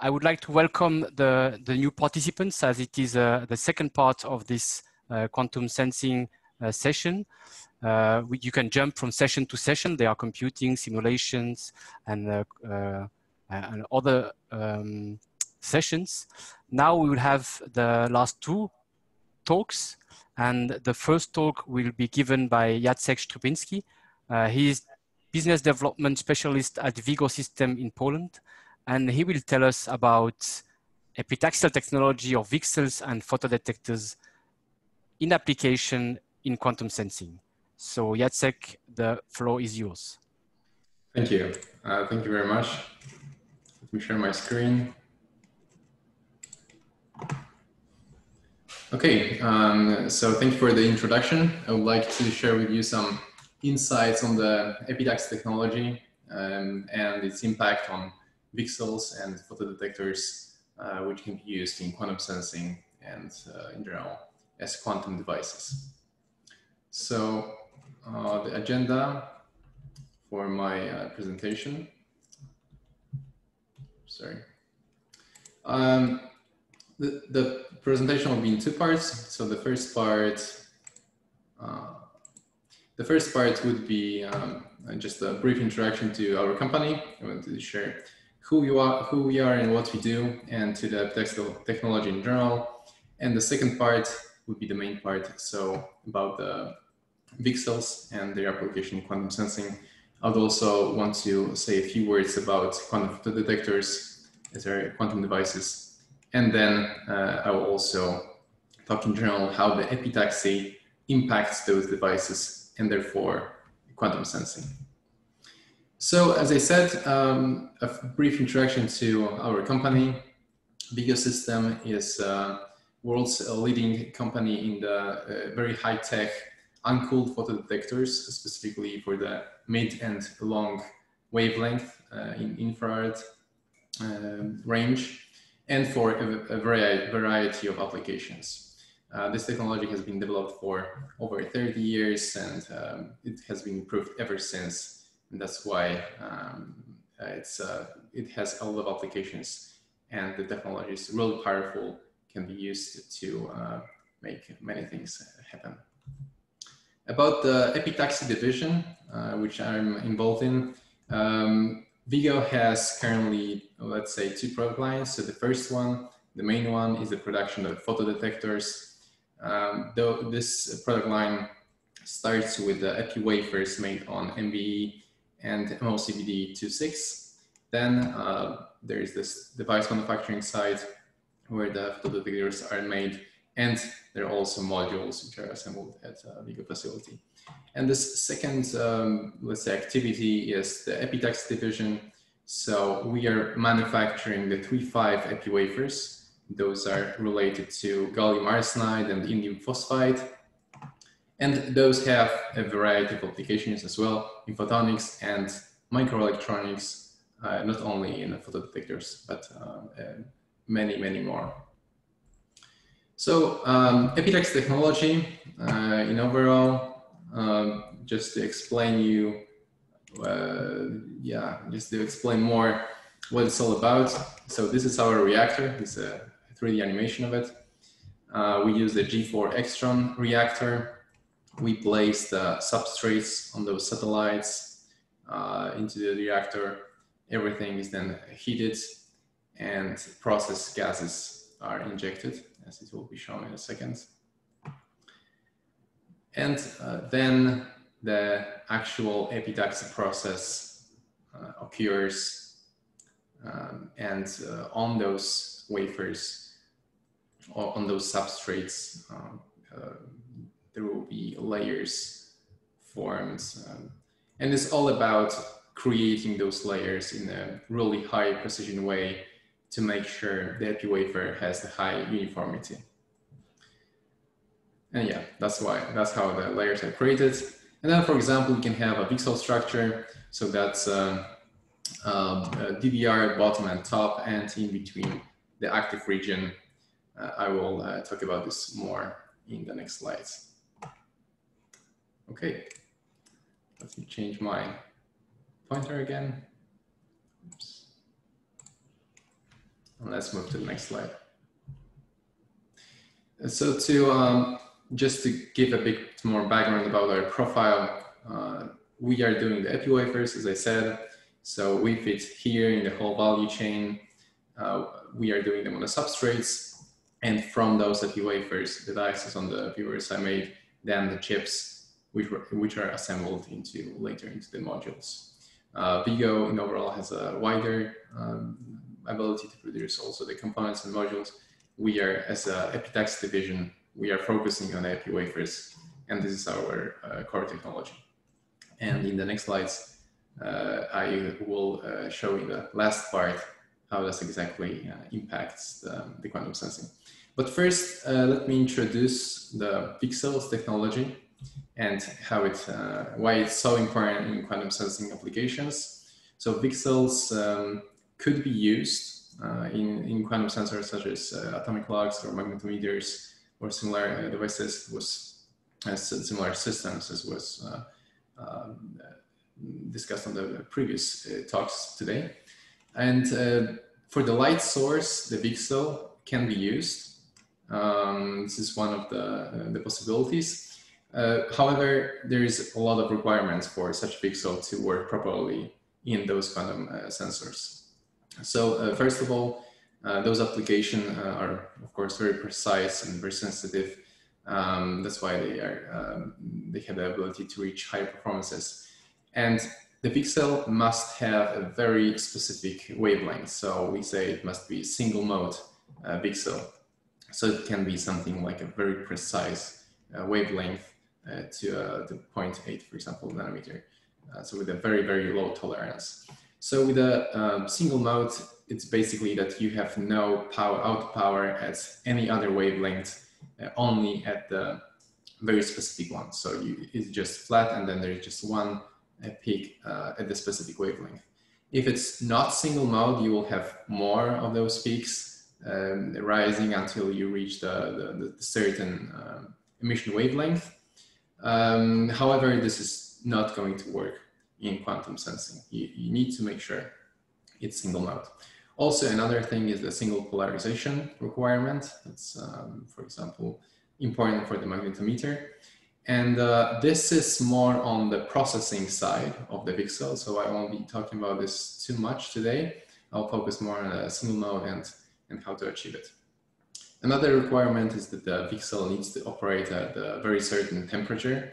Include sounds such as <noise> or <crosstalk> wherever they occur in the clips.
I would like to welcome the, the new participants as it is uh, the second part of this uh, quantum sensing uh, session. Uh, you can jump from session to session. There are computing, simulations, and, uh, uh, and other um, sessions. Now we will have the last two talks. And the first talk will be given by Jacek Strupiński. he is business development specialist at Vigo System in Poland and he will tell us about epitaxial technology of VCSELs and photodetectors in application in quantum sensing. So Jacek, the floor is yours. Thank you. Uh, thank you very much. Let me share my screen. Okay, um, so thank you for the introduction. I would like to share with you some insights on the epitaxy technology um, and its impact on VCSELs and photodetectors, uh, which can be used in quantum sensing and uh, in general as quantum devices. So uh, the agenda for my uh, presentation, sorry. Um, the, the presentation will be in two parts. So the first part, uh, the first part would be um, just a brief introduction to our company. I want to share who you are, who we are and what we do, and to the epitaxial technology in general. And the second part would be the main part. So about the VCSELs and their application in quantum sensing. I would also want to say a few words about quantum photodetectors as our quantum devices. And then uh, I will also talk in general how the epitaxy impacts those devices and therefore quantum sensing. So as I said, um, a brief introduction to our company. Vigo System is uh, world's leading company in the uh, very high-tech uncooled photodetectors, specifically for the mid and long wavelength uh, in infrared um, range, and for a, a variety of applications. Uh, this technology has been developed for over 30 years and um, it has been improved ever since and that's why um, it's uh, it has a lot of applications, and the technology is really powerful, can be used to uh, make many things happen. About the epitaxy division, uh, which I'm involved in, um, Vigo has currently, let's say, two product lines. So the first one, the main one, is the production of photodetectors. Um, though this product line starts with the epi wafers made on MBE and MOCVD26. Then uh, there is this device manufacturing side where the photodetectors are made and there are also modules which are assembled at a Vigo facility. And this second, um, let's say, activity is the epitaxy division. So we are manufacturing the III-V epi wafers. Those are related to gallium arsenide and indium phosphide. And those have a variety of applications as well in photonics and microelectronics, uh, not only in photodetectors, but uh, many, many more. So um, epitaxy technology uh, in overall, um, just to explain you, uh, yeah, just to explain more what it's all about. So this is our reactor. Is a 3D animation of it. Uh, we use the G4 Aixtron reactor we place the substrates on those satellites uh, into the reactor. Everything is then heated and process gases are injected, as it will be shown in a second. And uh, then the actual epitaxy process uh, occurs um, and uh, on those wafers or on those substrates um, uh, there will be layers formed. Um, and it's all about creating those layers in a really high precision way to make sure the epi wafer has the high uniformity. And yeah, that's why, that's how the layers are created. And then, for example, you can have a VCSEL structure. So that's um, um, DBR bottom and top and in between the active region. Uh, I will uh, talk about this more in the next slides. Okay, let me change my pointer again. Oops. let's move to the next slide. So to um, just to give a bit more background about our profile, uh, we are doing the epi wafers, as I said. So we fit here in the whole value chain. Uh, we are doing them on the substrates. And from those epi wafers, the dices on the viewers I made, then the chips, which, were, which are assembled into later into the modules. Uh, Vigo in overall has a wider um, ability to produce also the components and modules. We are, as a Epitaxy division, we are focusing on epi wafers, and this is our uh, core technology. And in the next slides, uh, I will uh, show you the last part, how this exactly uh, impacts the, the, quantum sensing. But first, uh, let me introduce the VCSELs technology and how it, uh, why it's so important in quantum sensing applications. So VCSELs um, could be used uh, in, in quantum sensors such as uh, atomic clocks or magnetometers or similar uh, devices was similar systems as was um, discussed on the previous talks today. And for the light source, the VCSEL can be used. Um, this is one of the, the possibilities. Uh, however, there is a lot of requirements for such VCSEL to work properly in those quantum uh, sensors. So uh, first of all, uh, those applications uh, are of course very precise and very sensitive. Um, that's why they are um, they have the ability to reach high performances. And the VCSEL must have a very specific wavelength. So we say it must be single mode VCSEL. So it can be something like a very precise wavelength uh, to uh, the 0.8, for example, nanometer. so with a very, very low tolerance. So with a um, single mode, it's basically that you have no power out power at any other wavelength, uh, only at the very specific one. So you, it's just flat and then there's just one uh, peak uh, at the specific wavelength. If it's not single mode, you will have more of those peaks um, rising until you reach the, the, the certain um, emission wavelength. Um, however, this is not going to work in quantum sensing. You, you need to make sure it's single mode. Also, another thing is the single polarization requirement. That's, um, for example, important for the magnetometer. And uh, this is more on the processing side of the VCSEL, so I won't be talking about this too much today. I'll focus more on a single mode and, and how to achieve it. Another requirement is that the VCSEL needs to operate at a very certain temperature.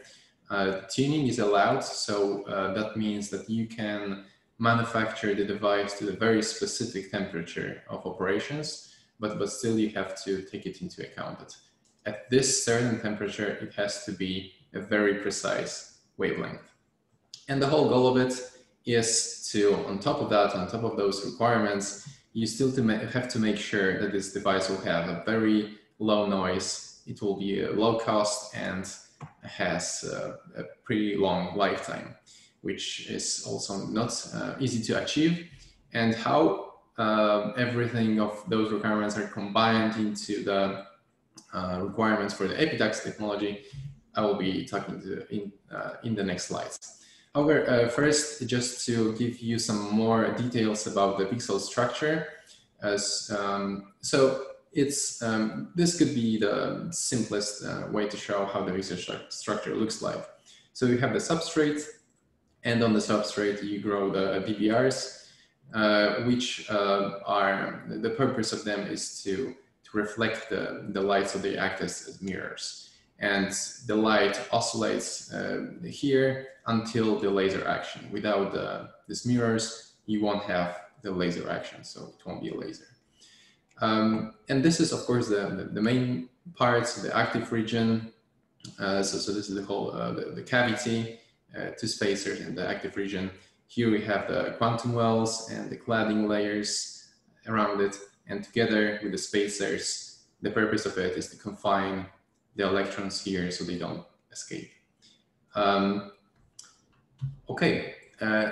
Uh, tuning is allowed, so uh, that means that you can manufacture the device to a very specific temperature of operations, but, but still you have to take it into account that at this certain temperature, it has to be a very precise wavelength. And the whole goal of it is to, on top of that, on top of those requirements, you still to have to make sure that this device will have a very low noise, it will be low cost and has uh, a pretty long lifetime, which is also not uh, easy to achieve. And how uh, everything of those requirements are combined into the uh, requirements for the Epitaxy technology, I will be talking to in, uh, in the next slides. However, uh, first, just to give you some more details about the VCSEL structure. As, um, so it's um, this could be the simplest uh, way to show how the VCSEL structure looks like. So you have the substrate, and on the substrate you grow the DBRs, uh, which uh, are the purpose of them is to to reflect the the light, so they act as, as mirrors, and the light oscillates uh, here until the laser action. Without the, these mirrors, you won't have the laser action, so it won't be a laser. Um, and this is, of course, the, the, main parts, the active region. Uh, so, so this is the whole, uh, the, the, cavity, uh, two spacers in the active region. Here we have the quantum wells and the cladding layers around it. And together with the spacers, the purpose of it is to confine the electrons here so they don't escape. Um, okay, uh,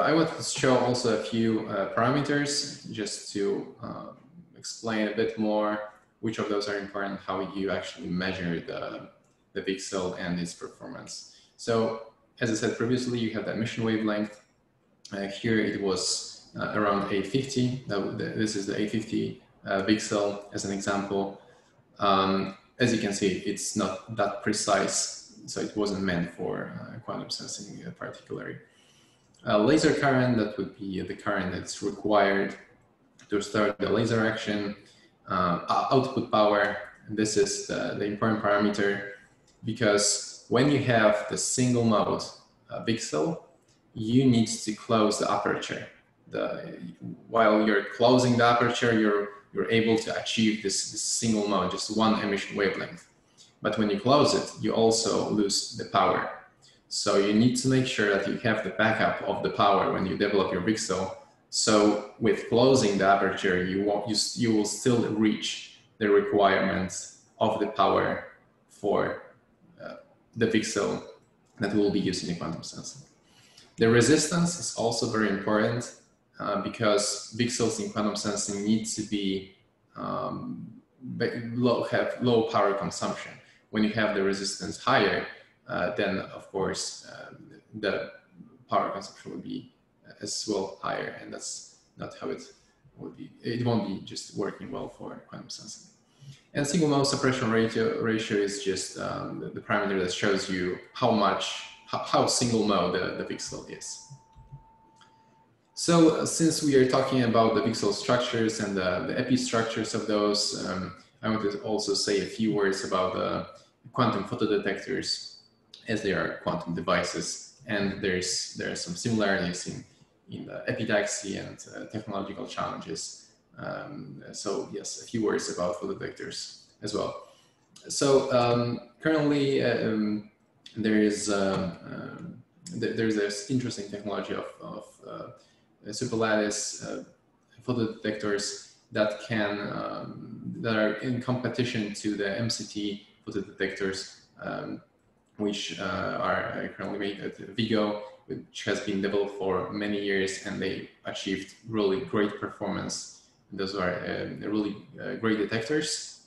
I to show also a few uh, parameters just to um, explain a bit more which of those are important, how you actually measure the, the VCSEL and its performance. So as I said previously, you have the emission wavelength. Uh, here it was uh, around 850. This is the 850 uh, VCSEL as an example. Um, as you can see, it's not that precise, so it wasn't meant for uh, quantum sensing particularly. laser current, that would be the current that's required to start the laser action. output power, this is the, the important parameter because when you have the single mode uh, VCSEL, you need to close the aperture. The, while you're closing the aperture, you're, you're able to achieve this, this single mode, just one emission wavelength. But when you close it, you also lose the power. So you need to make sure that you have the backup of the power when you develop your VCSEL. So with closing the aperture, you, won't, you, you will still reach the requirements of the power for uh, the VCSEL that will be used in the quantum sensing. The resistance is also very important uh, because VCSELs in quantum sensing need to be um, low, have low power consumption. When you have the resistance higher, uh, then of course uh, the power consumption will be as well higher, and that's not how it will be. It won't be just working well for quantum sensing. And single mode suppression ratio, ratio is just um, the, the, parameter that shows you how much, how, how single mode the, the VCSEL is. So uh, since we are talking about the VCSEL structures and the, the epi structures of those, um, I want to also say a few words about the quantum photodetectors as they are quantum devices. And there's there are some similarities in, in the epitaxy and uh, technological challenges um, so yes, a few words about photodetectors as well. So um, currently um, there is um, um, th there's this interesting technology of, of uh, superlattice uh, photodetectors that can um, that are in competition to the MCT photodetectors, which uh, are currently made at Vigo, which has been developed for many years, and they achieved really great performance those are uh, really uh, great detectors.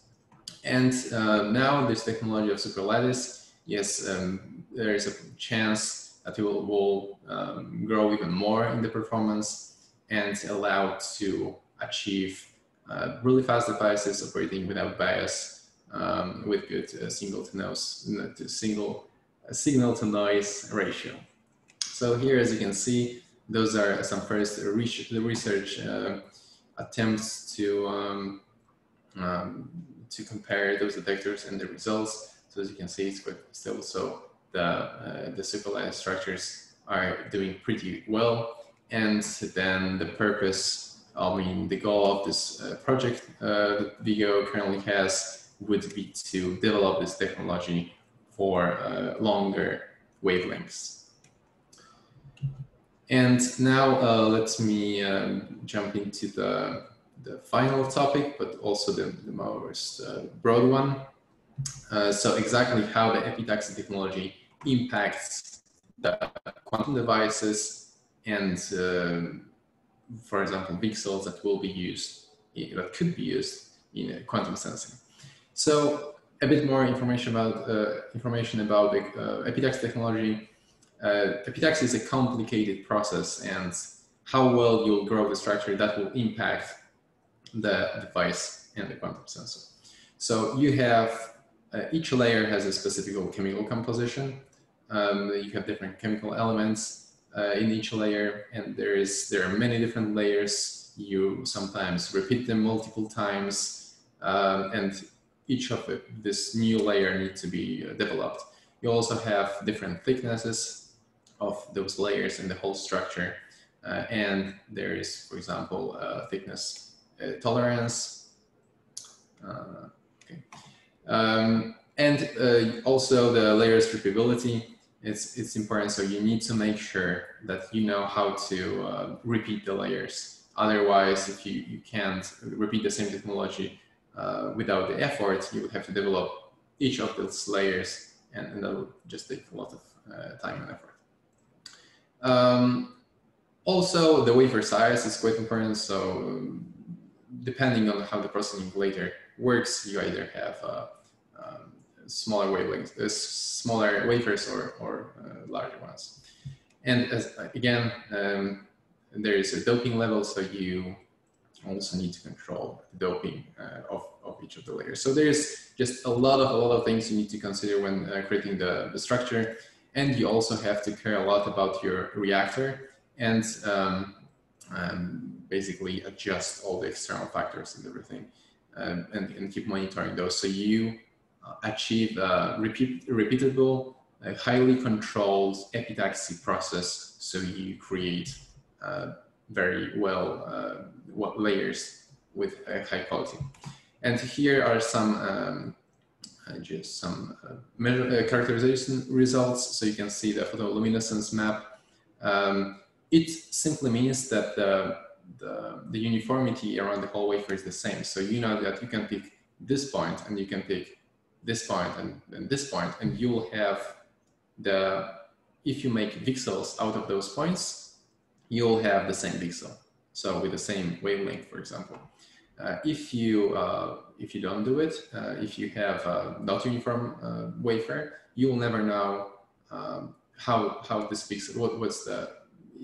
And uh, now this technology of superlattice, yes, um, there is a chance that will, will um, grow even more in the performance and allow to achieve uh, really fast devices operating without bias um, with good uh, single to single uh, signal to noise ratio. So here, as you can see, those are some first research, research attempts to um, um, to compare those detectors and the results. So as you can see, it's quite still so the uh, the superlattice structures are doing pretty well. And then the purpose, I mean, the goal of this uh, project uh, that Vigo currently has would be to develop this technology for uh, longer wavelengths. And now uh, let me um, jump into the, the final topic, but also the, the most uh, broad one. Uh, so exactly how the epitaxy technology impacts the quantum devices and, um, for example, VCSELs that will be used, that could be used in quantum sensing. So a bit more information about uh, information about the uh, epitaxy technology uh, epitaxy is a complicated process and how well you'll grow the structure that will impact the device and the quantum sensor. So you have, uh, each layer has a specific chemical composition. Um, you have different chemical elements uh, in each layer and there is there are many different layers. You sometimes repeat them multiple times um, and each of it, this new layer needs to be uh, developed. You also have different thicknesses of those layers in the whole structure. Uh, and there is, for example, uh, thickness uh, tolerance. Uh, okay. Um, and uh, also the layer strippability. It's, it's important. So you need to make sure that you know how to uh, repeat the layers. Otherwise, if you, you can't repeat the same technology without the effort, you would have to develop each of those layers and, and that would just take a lot of time and effort. Um, also, the wafer size is quite important. So um, depending on how the processing later works, you either have uh, smaller wavelengths, uh, smaller wafers or, or uh, larger ones. And as, again, um, there is a doping level, so you also need to control the doping uh, of, of each of the layers. So there's just a lot of a lot of things you need to consider when uh, creating the, the structure. And you also have to care a lot about your reactor and um, um, basically adjust all the external factors and everything um, and, and, keep monitoring those. So you achieve a repeat, repeatable, a highly controlled epitaxy process. So you create uh, very well uh, layers with high quality. And here are some um, uh, just some uh, measure, uh, characterization results. So you can see the photoluminescence map. Um, it simply means that the, the, the, uniformity around the whole wafer is the same. So you know that you can pick this point and you can pick this point and, and this point, and you'll have the, if you make VCSELs out of those points, you'll have the same VCSEL. So with the same wavelength, for example. Uh, if you uh, if you don't do it, uh, if you have not uniform uh, wafer, you will never know um, how how this VCSEL what, what's the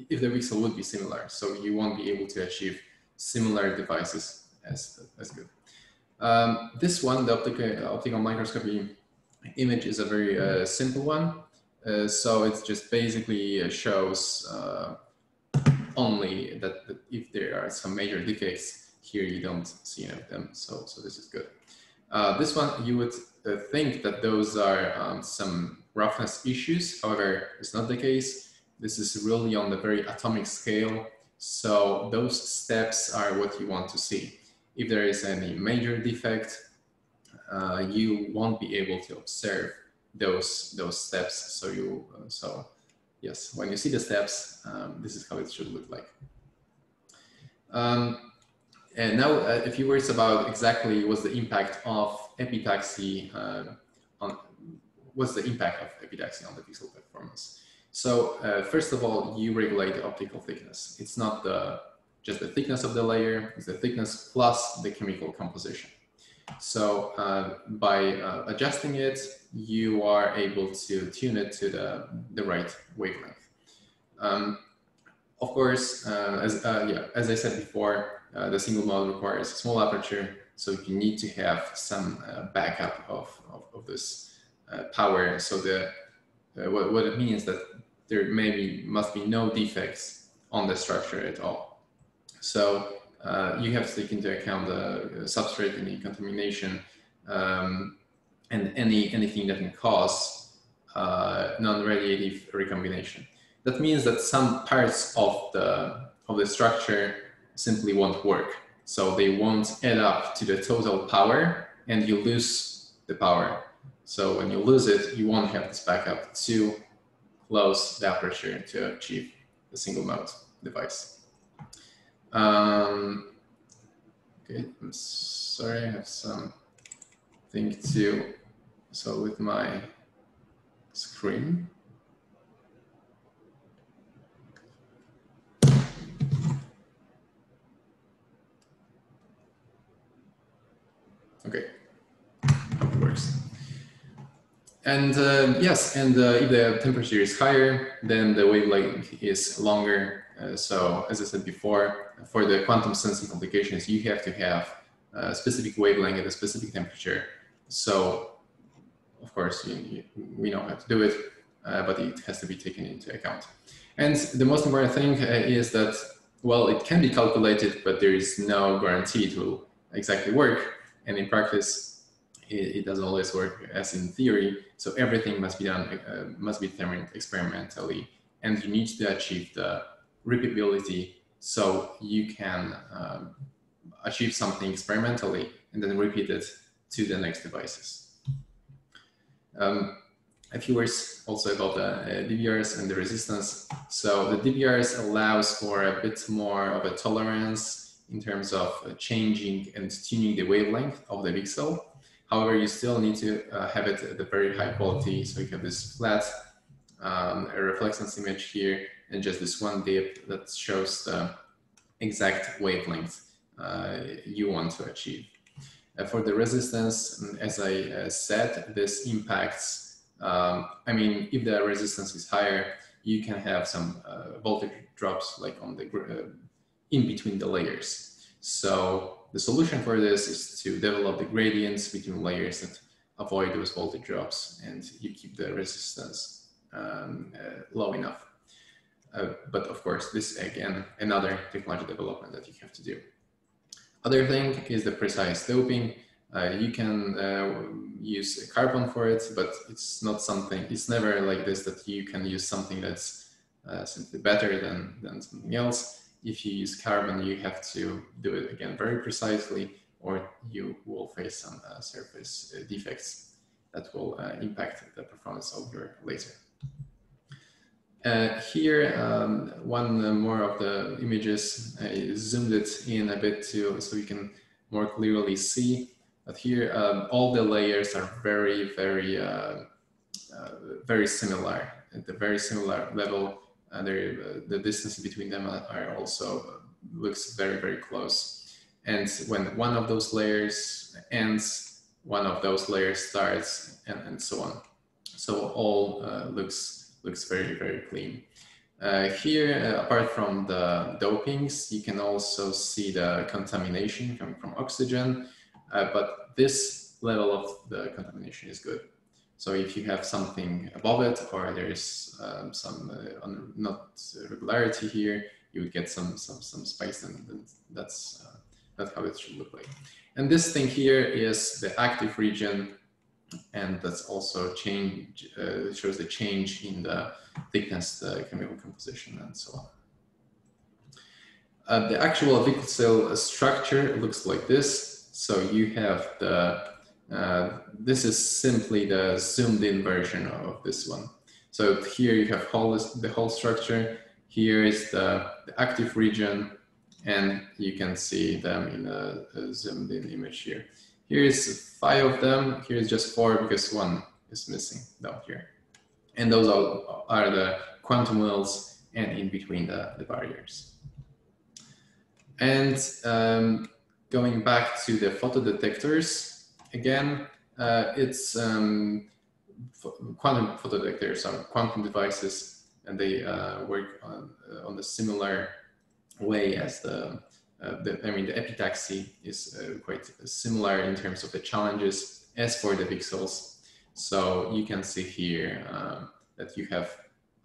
if the VCSEL would be similar. So you won't be able to achieve similar devices as as good. Um, this one, the optical optical microscopy image, is a very uh, simple one. Uh, so it just basically shows only that, that if there are some major defects here you don't see any of them, so, so this is good. Uh, this one, you would uh, think that those are um, some roughness issues. However, it's not the case. This is really on the very atomic scale. So those steps are what you want to see. If there is any major defect, uh, you won't be able to observe those those steps. So you uh, so yes, when you see the steps, um, this is how it should look like. Um, and now uh, a few words about exactly what's the impact of epitaxy uh, on what's the impact of epitaxy on the VCSEL performance. So uh, first of all, you regulate the optical thickness. It's not the just the thickness of the layer, is the thickness plus the chemical composition. So uh, by uh, adjusting it, you are able to tune it to the, the right wavelength. Um, of course, uh, as, yeah, as I said before, uh, the single mode requires a small aperture, so you need to have some uh, backup of, of, of this uh, power. So the uh, what, what it means that there maybe must be no defects on the structure at all. So uh, you have to take into account the substrate and the contamination um, and any anything that can cause non-radiative recombination. That means that some parts of the of the structure simply won't work. So they won't add up to the total power and you lose the power. So when you lose it, you won't have this backup to close the aperture to achieve the single mode device. Um, okay, I'm sorry, I have some thing to, so with my screen. Okay, it works. And uh, yes, and uh, if the temperature is higher, then the wavelength is longer. Uh, so as I said before, for the quantum sensing complications, you have to have a specific wavelength at a specific temperature. So of course, you, you, we know how to do it, uh, but it has to be taken into account. And the most important thing uh, is that, well, it can be calculated, but there is no guarantee it will exactly work. And in practice, it, it doesn't always work as in theory. So everything must be done, uh, must be determined experimentally. And you need to achieve the repeatability so you can um, achieve something experimentally and then repeat it to the next devices. Um, a few words also about the uh, DBRs and the resistance. So the DBRs allows for a bit more of a tolerance in terms of uh, changing and tuning the wavelength of the VCSEL. However, you still need to uh, have it at a very high quality. So you have this flat um, reflectance image here and just this one dip that shows the exact wavelength uh, you want to achieve. Uh, for the resistance, as I uh, said, this impacts, um, I mean, if the resistance is higher, you can have some uh, voltage drops like on the uh, in between the layers. So the solution for this is to develop the gradients between layers that avoid those voltage drops and you keep the resistance um, uh, low enough. Uh, but of course, this again, another technology development that you have to do. Other thing is the precise doping. Uh, you can uh, use carbon for it, but it's not something, it's never like this that you can use something that's uh, simply better than, than something else. If you use carbon, you have to do it again very precisely, or you will face some uh, surface defects that will impact the performance of your laser. Uh, here, um, one more of the images, I zoomed it in a bit too, so you can more clearly see. But here, um, all the layers are very, very, uh, uh, very similar at the very similar level. Uh, the distance between them are also uh, looks very, very close. And when one of those layers ends, one of those layers starts, and, and so on. So all uh, looks looks very, very clean. Uh, here, uh, apart from the dopings, you can also see the contamination coming from oxygen, uh, but this level of the contamination is good. So if you have something above it or there's um, some uh, not regularity here, you would get some some some spice, and, and that's uh, that's how it should look like. And this thing here is the active region and that's also change uh, shows the change in the thickness, the chemical composition, and so on. Uh, the actual VCSEL structure looks like this. So you have the, uh, this is simply the zoomed in version of this one. So here you have whole, the whole structure. Here is the, the active region, and you can see them in a, a zoomed in image here. Here is five of them. Here is just four because one is missing down here. And those are, are the quantum wells and in between the, the barriers. And um, going back to the photodetectors, again, uh, it's um, quantum photodetectors are quantum devices and they uh, work on, uh, on a similar way as the the, I mean, the epitaxy is uh, quite similar in terms of the challenges as for the VCSELs. So you can see here uh, that you have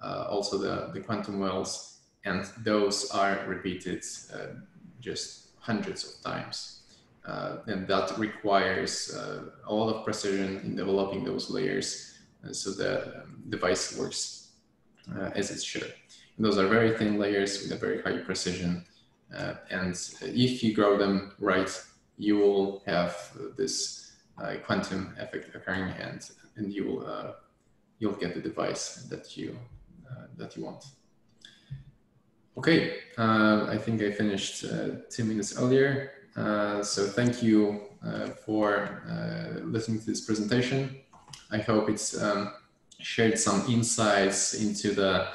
uh, also the, the quantum wells, and those are repeated uh, just hundreds of times. Uh, and that requires a lot of precision in developing those layers so the um, device works as it should. And those are very thin layers with a very high precision uh, and if you grow them right, you will have this uh, quantum effect occurring, and and you will uh, you'll get the device that you that you want. Okay, I think I finished two minutes earlier. so thank you for listening to this presentation. I hope it's um, shared some insights into the,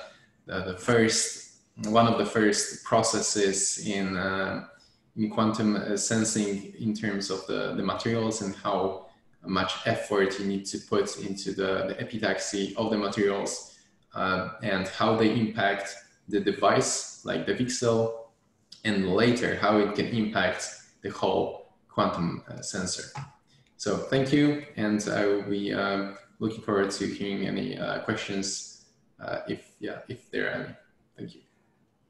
the, the first one of the first processes in, uh, in quantum uh, sensing in terms of the, the materials and how much effort you need to put into the, the epitaxy of the materials uh, and how they impact the device like the VCSEL and later how it can impact the whole quantum uh, sensor. So thank you and I will be um, looking forward to hearing any uh, questions uh, if, yeah, if there are any. Thank you.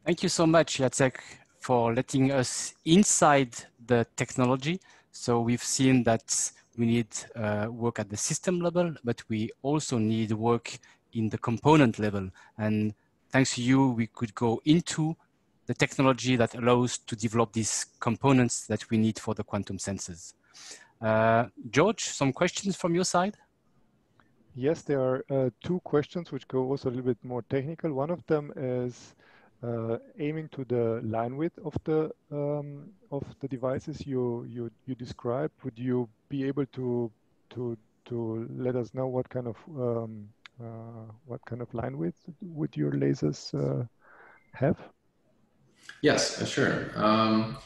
Thank you so much, Jacek, for letting us inside the technology. So we've seen that we need uh, work at the system level, but we also need work in the component level. And thanks to you, we could go into the technology that allows to develop these components that we need for the quantum sensors. Uh, George, some questions from your side? Yes, there are uh, two questions which go also a little bit more technical. One of them is uh, aiming to the line width of the um, of the devices you you you described, would you be able to to to let us know what kind of um, uh, what kind of line width would your lasers uh, have? Yes, uh, sure. Um,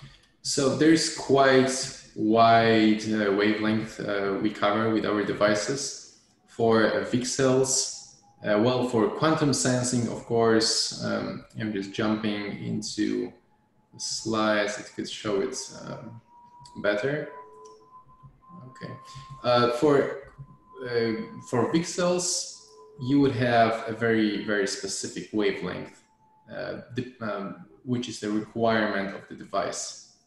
so there's quite wide uh, wavelength uh, we cover with our devices. For VCSELs, Uh, well, for quantum sensing, of course, um, I'm just jumping into the slides that could show it um, better. Okay. Uh, for uh, for VCSELs, you would have a very very specific wavelength, uh, um, which is the requirement of the device.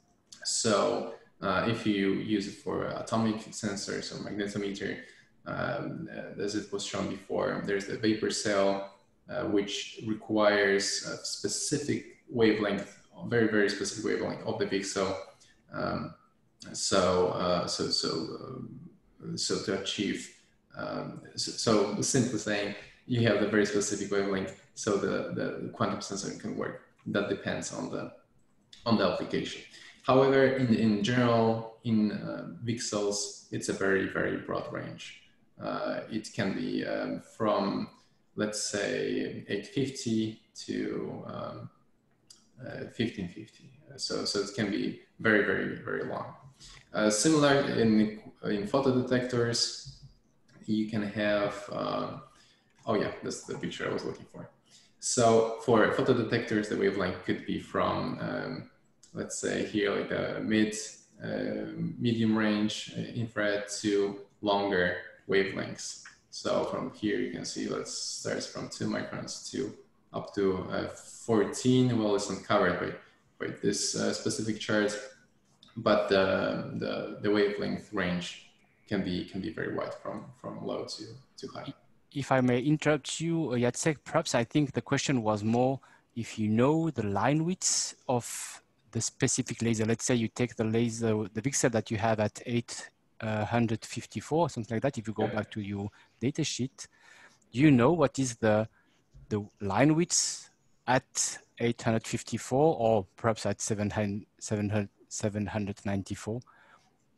So uh, if you use it for atomic sensors or magnetometer, um, as it was shown before, there's the vapor cell, uh, which requires a specific wavelength, very, very specific wavelength of the VCSEL. Um, so, uh, so, so, um, so to achieve, um, so, so simply saying, you have the very specific wavelength, so the, the quantum sensor can work. That depends on the on the application. However, in, in general, in uh, VCSELs, it's a very, very broad range. Uh, it can be um, from, let's say, 850 to um, uh, 1550. So, so it can be very, very, very long. Uh, similar in, in photodetectors, you can have, um, oh yeah, that's the picture I was looking for. So for photodetectors, the wavelength could be from, um, let's say here, like a mid, uh, medium range infrared to longer wavelengths. So from here you can see, let's start from two microns to up to uh, 14. Well, it's not covered by, by this uh, specific chart, but the, the, the wavelength range can be can be very wide from, from low to, to high. If I may interrupt you, uh, Jacek, perhaps I think the question was more if you know the line widths of the specific laser. Let's say you take the laser, the VCSEL that you have at 8 154, something like that. If you go back to your data sheet, you know what is the the line width at 854 or perhaps at 700, 700, 794?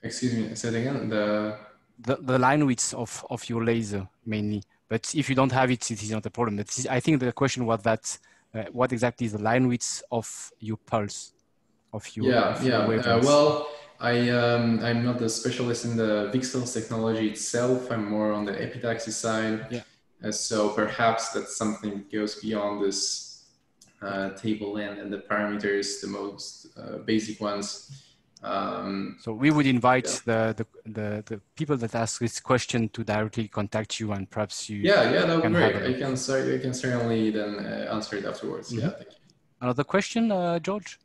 Excuse me, say again. The... the the line width of of your laser mainly. But if you don't have it, it is not a problem. But I think the question was that uh, what exactly is the line width of your pulse of your yeah of yeah your uh, well I, um, I'm not a specialist in the VCSELs technology itself. I'm more on the epitaxy side. Yeah. Uh, so perhaps that's something that goes beyond this uh, table and, and the parameters, the most uh, basic ones. Um, so we would invite yeah. the, the, the, the, people that ask this question to directly contact you and perhaps you. Yeah, yeah, that would be great. I can, I can certainly then uh, answer it afterwards. Mm -hmm. Yeah, thank you. Another question, uh, George?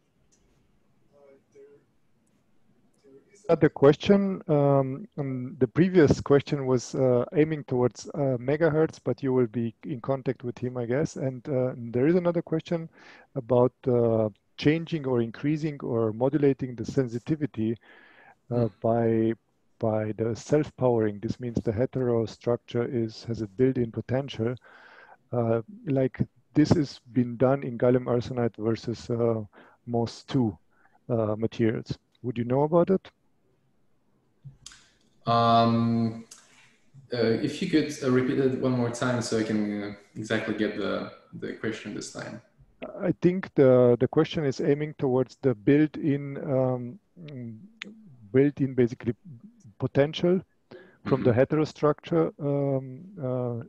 The question, um, um, the previous question was uh, aiming towards uh, megahertz, but you will be in contact with him, I guess. And uh, there is another question about uh, changing or increasing or modulating the sensitivity uh, hmm. by by the self-powering. This means the hetero structure is has a built-in potential. Uh, like this has been done in gallium arsenide versus MOS2 materials. Would you know about it? Um, uh, if you could uh, repeat it one more time so I can uh, exactly get the, the question this time. I think the, the question is aiming towards the built-in, um, built-in basically potential from mm -hmm. the heterostructure um, uh,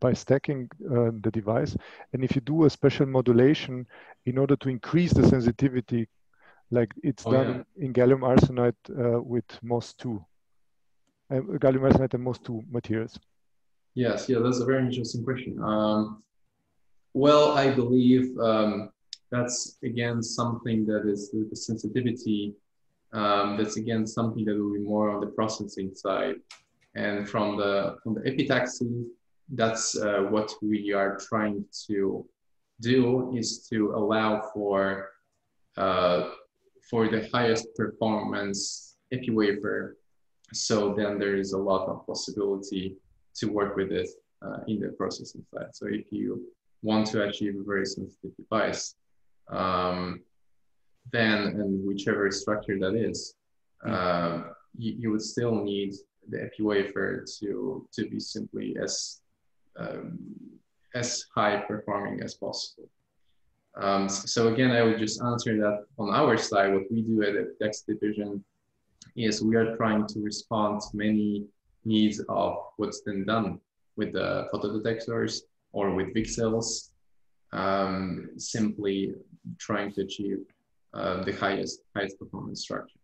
by stacking uh, the device. And if you do a special modulation in order to increase the sensitivity, like it's oh, done yeah. in gallium arsenide uh, with MOS2 uh, gallium arsenide and MOS2 materials? Yes, yeah, that's a very interesting question. Um, well, I believe um, that's again something that is the, the sensitivity. Um, that's again something that will be more on the processing side, and from the from the epitaxy, that's uh, what we are trying to do is to allow for uh, for the highest performance epi wafer so then there is a lot of possibility to work with it uh, in the processing side. So if you want to achieve a very sensitive device, um, then and whichever structure that is, uh, you, you, would still need the epi wafer to to be simply as um, as high performing as possible. Um, so again, I would just answer that on our side, what we do at the Dex division is we are trying to respond to many needs of what's been done with the photodetectors. or with VCSELs, um, simply trying to achieve uh, the highest highest performance structure.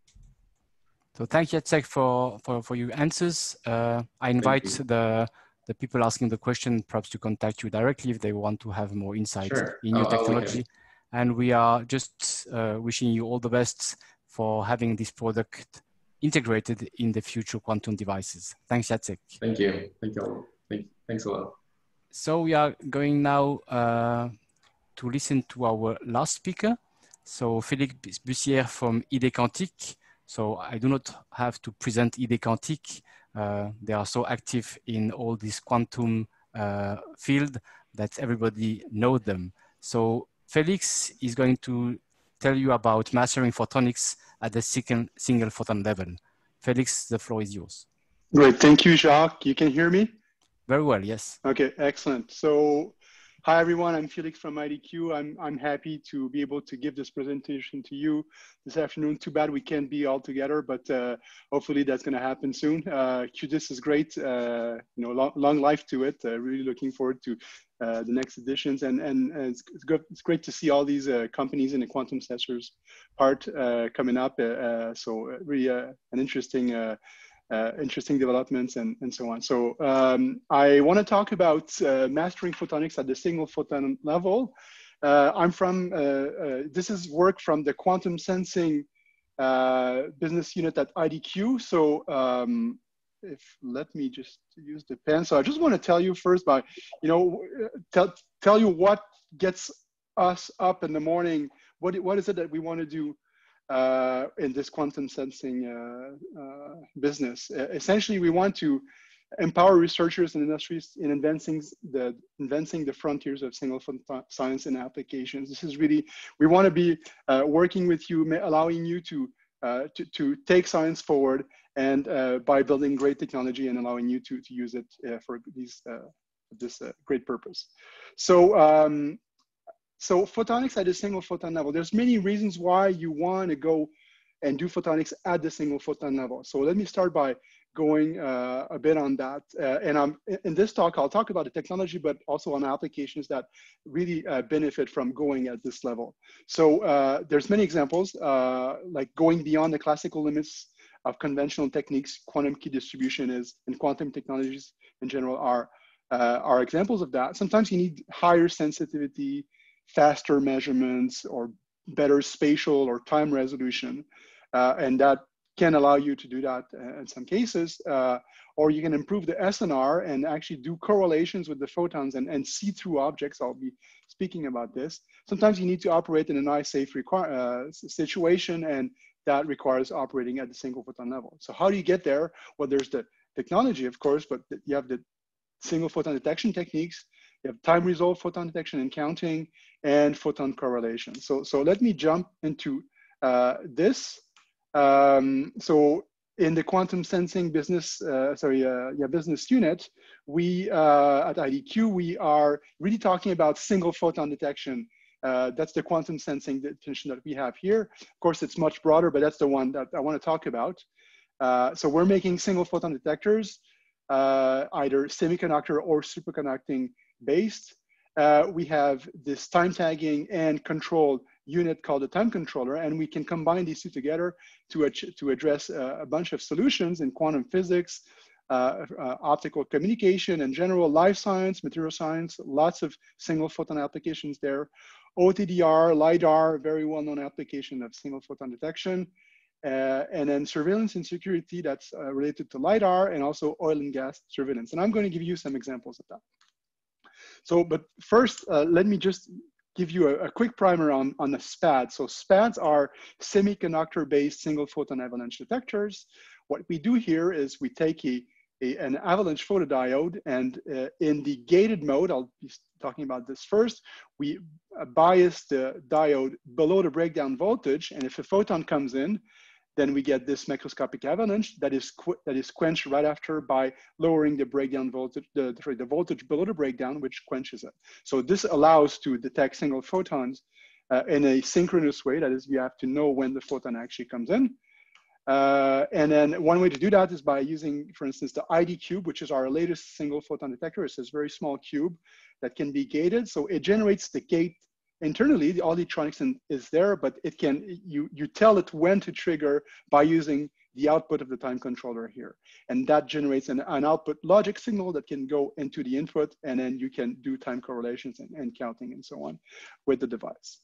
So thank you, Jacek, for, for, for your answers. Uh, I invite the, the people asking the question perhaps to contact you directly if they want to have more insight Sure. in your Oh, technology. okay. And we are just uh, wishing you all the best for having this product integrated in the future quantum devices. Thanks, Jacek. Thank you. Thank you. all. Thank, thanks a lot. So we are going now uh, to listen to our last speaker. So Félix Bussières from ID Quantique. So I do not have to present ID Quantique. Uh, they are so active in all this quantum uh, field that everybody knows them. So Felix is going to tell you about mastering photonics at the second single photon level. Felix, the floor is yours. Great. Thank you, Jacques. You can hear me? Very well, yes. Okay, excellent. So, hi everyone. I'm Felix from IDQ. I'm, I'm happy to be able to give this presentation to you this afternoon. Too bad we can't be all together, but uh, hopefully that's going to happen soon. Uh, QIDiS is great. Uh, you know, long, long life to it. Uh, really looking forward to uh, the next editions. And, and, and it's, it's, good, it's great to see all these uh, companies in the quantum sensors part uh, coming up. So really an interesting uh, interesting developments and, and so on. So um, I want to talk about uh, mastering photonics at the single photon level. Uh, I'm from, this is work from the quantum sensing business unit at IDQ. So um, if let me just use the pen. So I just want to tell you first by, you know, tell, tell you what gets us up in the morning. What, what is it that we want to do uh, in this quantum sensing uh, uh, business. essentially, we want to empower researchers and industries in advancing the inventing the frontiers of single science and applications. This is really we want to be uh, working with you, allowing you to uh, to, to take science forward and uh, by building great technology and allowing you to to use it for these this great purpose. So um, so photonics at a single photon level, there's many reasons why you want to go and do photonics at the single photon level. So let me start by going uh, a bit on that. Uh, and I'm, in this talk, I'll talk about the technology, but also on applications that really uh, benefit from going at this level. So uh, there's many examples, uh, like going beyond the classical limits of conventional techniques, quantum key distribution is, and quantum technologies in general are, uh, are examples of that. Sometimes you need higher sensitivity, faster measurements or better spatial or time resolution. Uh, and that can allow you to do that in some cases. Uh, or you can improve the SNR and actually do correlations with the photons and, and see through objects. I'll be speaking about this. Sometimes you need to operate in a nice safe uh, situation and that requires operating at the single photon level. So how do you get there? Well, there's the technology, of course, but you have the single photon detection techniques you have time resolved photon detection and counting and photon correlation. So, so let me jump into uh, this. Um, so in the quantum sensing business, uh, sorry, uh, yeah, business unit, we uh, at IDQ, we are really talking about single photon detection. Uh, that's the quantum sensing definition that we have here. Of course, it's much broader, but that's the one that I want to talk about. Uh, so we're making single photon detectors, either semiconductor or superconducting based. Uh, we have this time tagging and control unit called the time controller, and we can combine these two together to, to address uh, a bunch of solutions in quantum physics, uh, uh, optical communication, and general life science, material science, lots of single photon applications there. OTDR, LIDAR, very well-known application of single photon detection. Uh, and then surveillance and security that's uh, related to LIDAR and also oil and gas surveillance. And I'm going to give you some examples of that. So, but first, uh, let me just give you a, a, quick primer on, on the SPAD. So SPADs are semiconductor-based single photon avalanche detectors. What we do here is we take a, a an avalanche photodiode and uh, in the gated mode, I'll be talking about this first, we uh, bias the diode below the breakdown voltage. And if a photon comes in, then we get this macroscopic avalanche that is that is quenched right after by lowering the breakdown voltage, the, sorry, the voltage below the breakdown, which quenches it. So this allows to detect single photons uh, in a synchronous way. That is, you have to know when the photon actually comes in. Uh, and then one way to do that is by using, for instance, the ID cube, which is our latest single photon detector. It's this very small cube that can be gated. So it generates the gate internally. All the electronics in, is there, but it can you you tell it when to trigger by using the output of the time controller here. And that generates an, an output logic signal that can go into the input, and then you can do time correlations and, and counting and so on with the device.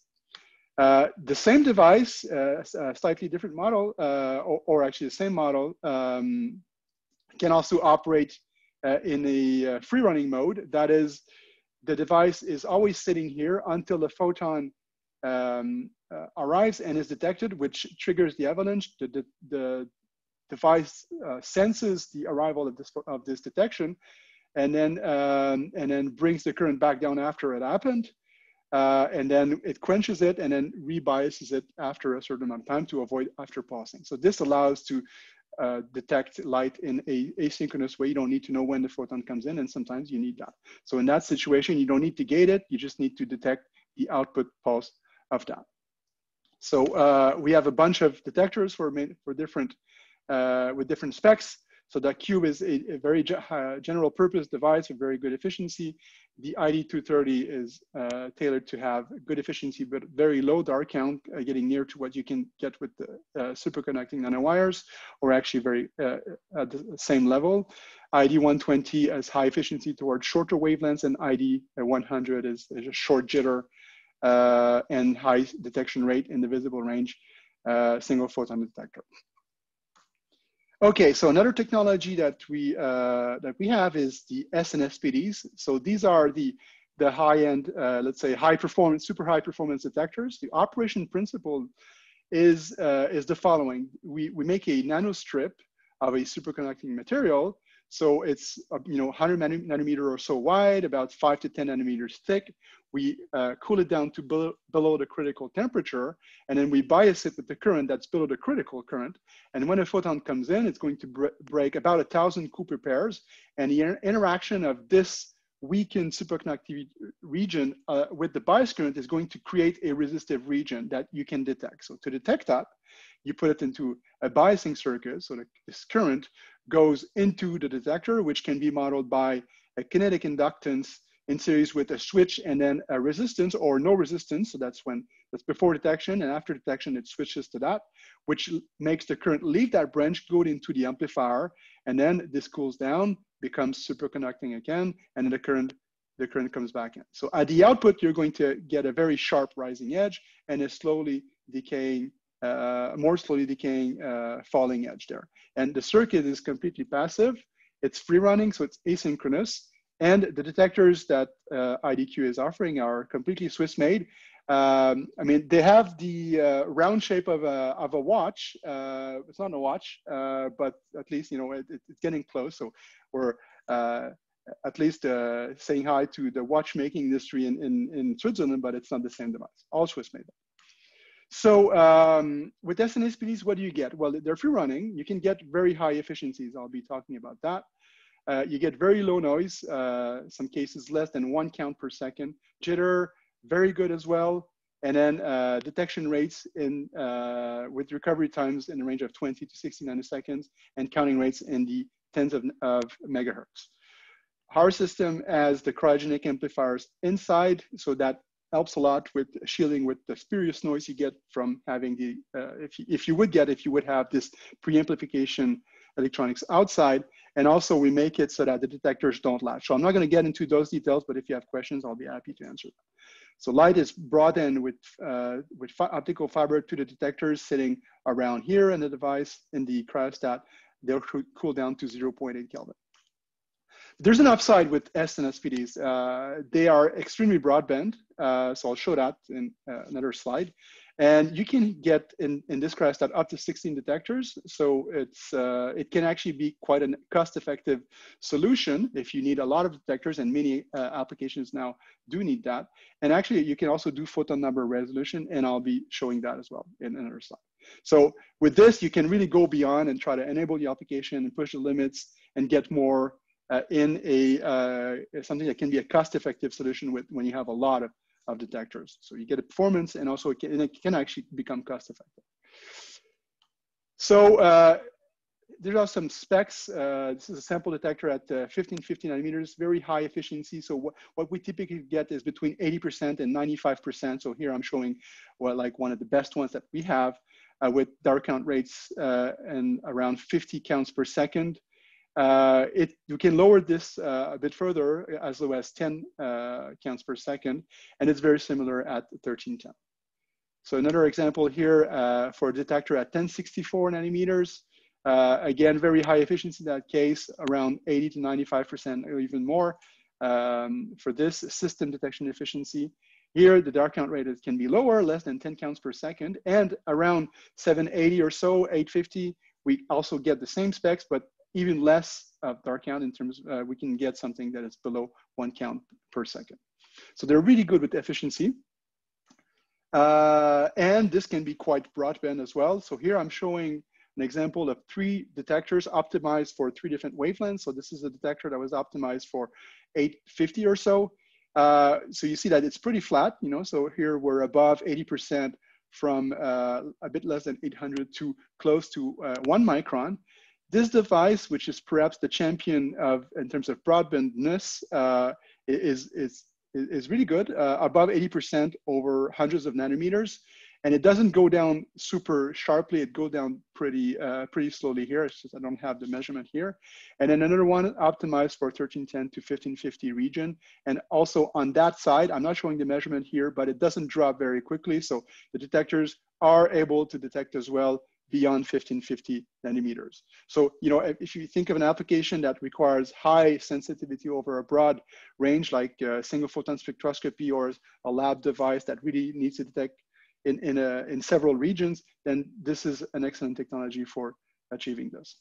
Uh, the same device, uh, a slightly different model, uh, or, or, actually the same model, um, can also operate uh, in a uh, free running mode. That is, the device is always sitting here until the photon um, uh, arrives and is detected, which triggers the avalanche. The, the, the device senses the arrival of this, of this detection and then, um, and then brings the current back down after it happened uh, and then it quenches it and then rebiases it after a certain amount of time to avoid afterpulsing. So this allows to uh, detect light in a asynchronous way. You don't need to know when the photon comes in, and sometimes you need that. So in that situation, you don't need to gate it. You just need to detect the output pulse of that. So uh, we have a bunch of detectors for for different uh, with different specs. So that cube is a, a very uh, general purpose device with very good efficiency. The ID230 is uh, tailored to have good efficiency, but very low dark count, uh, getting near to what you can get with the uh, superconducting nanowires, or actually very uh, at the same level. ID120 has high efficiency towards shorter wavelengths, and ID100 is, is a short jitter uh, and high detection rate in the visible range single photon detector. Okay, so another technology that we uh, that we have is the SNSPDs. So these are the the high-end, uh, let's say, high performance, super high performance detectors. The operation principle is uh, is the following: we we make a nanostrip of a superconducting material. So it's uh, you know 100 nanometer or so wide, about five to 10 nanometers thick we uh, cool it down to below, below the critical temperature, and then we bias it with the current that's below the critical current. And when a photon comes in, it's going to br break about a thousand Cooper pairs, and the inter interaction of this weakened superconductivity region uh, with the bias current is going to create a resistive region that you can detect. So to detect that, you put it into a biasing circuit, so that this current goes into the detector, which can be modeled by a kinetic inductance in series with a switch and then a resistance or no resistance. So that's when that's before detection and after detection, it switches to that, which makes the current leave that branch, go into the amplifier, and then this cools down, becomes superconducting again, and the current the current comes back in. So at the output, you're going to get a very sharp rising edge and a slowly decaying, uh, more slowly decaying uh, falling edge there. And the circuit is completely passive. It's free running, so it's asynchronous. And the detectors that uh, IDQ is offering are completely Swiss made. Um, I mean, they have the uh, round shape of a, of a watch. Uh, it's not a watch, uh, but at least, you know, it, it's getting close. So we're uh, at least uh, saying hi to the watchmaking industry in, in, in Switzerland, but it's not the same device, all Swiss made. So um, with SNSPDs, what do you get? Well, they're free running. You can get very high efficiencies. I'll be talking about that. Uh, you get very low noise, uh, some cases less than one count per second. Jitter, very good as well. And then uh, detection rates in uh, with recovery times in the range of 20 to 60 nanoseconds and counting rates in the tens of, of megahertz. Our system has the cryogenic amplifiers inside, so that helps a lot with shielding with the spurious noise you get from having the, uh, if, you, if you would get, if you would have this preamplification electronics outside. And also we make it so that the detectors don't latch. So I'm not gonna get into those details, but if you have questions, I'll be happy to answer them. So light is brought in with, uh, with fi optical fiber to the detectors sitting around here in the device in the cryostat. They'll cool down to 0.8 Kelvin. There's an upside with SNSPDs. Uh, they are extremely broadband, uh, so I'll show that in uh, another slide. And you can get in, in this cryostat up to 16 detectors. So it's, uh, it can actually be quite a cost-effective solution if you need a lot of detectors and many uh, applications now do need that. And actually you can also do photon number resolution and I'll be showing that as well in another slide. So with this, you can really go beyond and try to enable the application and push the limits and get more uh, in a uh, something that can be a cost-effective solution with when you have a lot of of detectors. So you get a performance and also it can, it can actually become cost effective. So uh, there are some specs. Uh, this is a sample detector at uh, 15, 50 nanometers, very high efficiency. So what, what we typically get is between 80% and 95%. So here I'm showing well, like one of the best ones that we have uh, with dark count rates uh, and around 50 counts per second. Uh, it, you can lower this uh, a bit further as low as 10 counts per second, and it's very similar at 1310. So another example here for a detector at 1064 nanometers, uh, again, very high efficiency in that case, around 80 to 95% or even more um, for this system detection efficiency. Here, the dark count rate can be lower, less than 10 counts per second, and around 780 or so, 850, we also get the same specs, but even less of dark count in terms, uh, we can get something that is below one count per second. So they're really good with efficiency. Uh, and this can be quite broadband as well. So here I'm showing an example of three detectors optimized for three different wavelengths. So this is a detector that was optimized for 850 or so. Uh, so you see that it's pretty flat, you know, so here we're above 80% from uh, a bit less than 800 to close to uh, one micron. This device, which is perhaps the champion of in terms of broadbandness, uh, is, is, is really good, uh, above 80% over hundreds of nanometers and it doesn't go down super sharply. It goes down pretty uh, pretty slowly here. It's just I don't have the measurement here. And then another one optimized for 1310 to 1550 region. And also on that side, I'm not showing the measurement here, but it doesn't drop very quickly. So the detectors are able to detect as well beyond 1550 nanometers. So, you know, if you think of an application that requires high sensitivity over a broad range, like single photon spectroscopy or a lab device that really needs to detect in, in, a, in several regions, then this is an excellent technology for achieving this.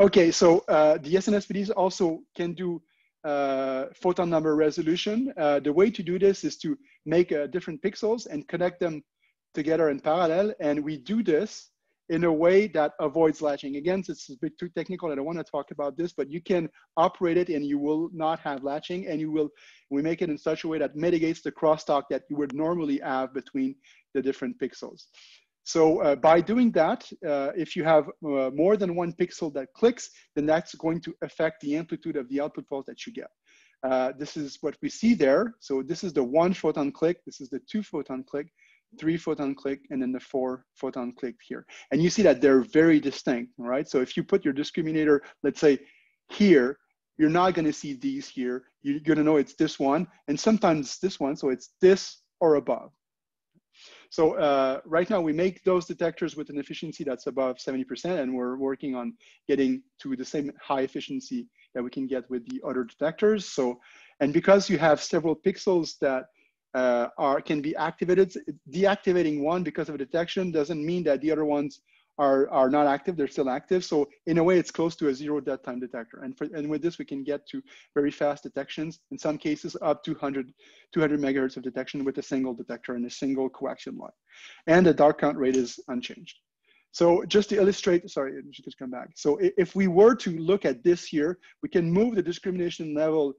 Okay, so uh, the SNSPDs also can do uh, photon number resolution. Uh, the way to do this is to make uh, different pixels and connect them together in parallel. And we do this in a way that avoids latching. Again, it's a bit too technical. I don't want to talk about this, but you can operate it and you will not have latching and you will, we make it in such a way that mitigates the crosstalk that you would normally have between the different pixels. So uh, by doing that, uh, if you have uh, more than one pixel that clicks, then that's going to affect the amplitude of the output pulse that you get. Uh, this is what we see there. So this is the one photon click. This is the two photon click three photon click and then the four photon click here. And you see that they're very distinct, right? So if you put your discriminator, let's say here, you're not gonna see these here. You're gonna know it's this one and sometimes this one, so it's this or above. So uh, right now we make those detectors with an efficiency that's above 70% and we're working on getting to the same high efficiency that we can get with the other detectors. So, and because you have several pixels that uh, are can be activated. Deactivating one because of a detection doesn't mean that the other ones are, are not active, they're still active. So in a way, it's close to a zero dead time detector. And, for, and with this, we can get to very fast detections, in some cases up to 100, 200 megahertz of detection with a single detector and a single coaxial line. And the dark count rate is unchanged. So just to illustrate, sorry, just come back. So if we were to look at this here, we can move the discrimination level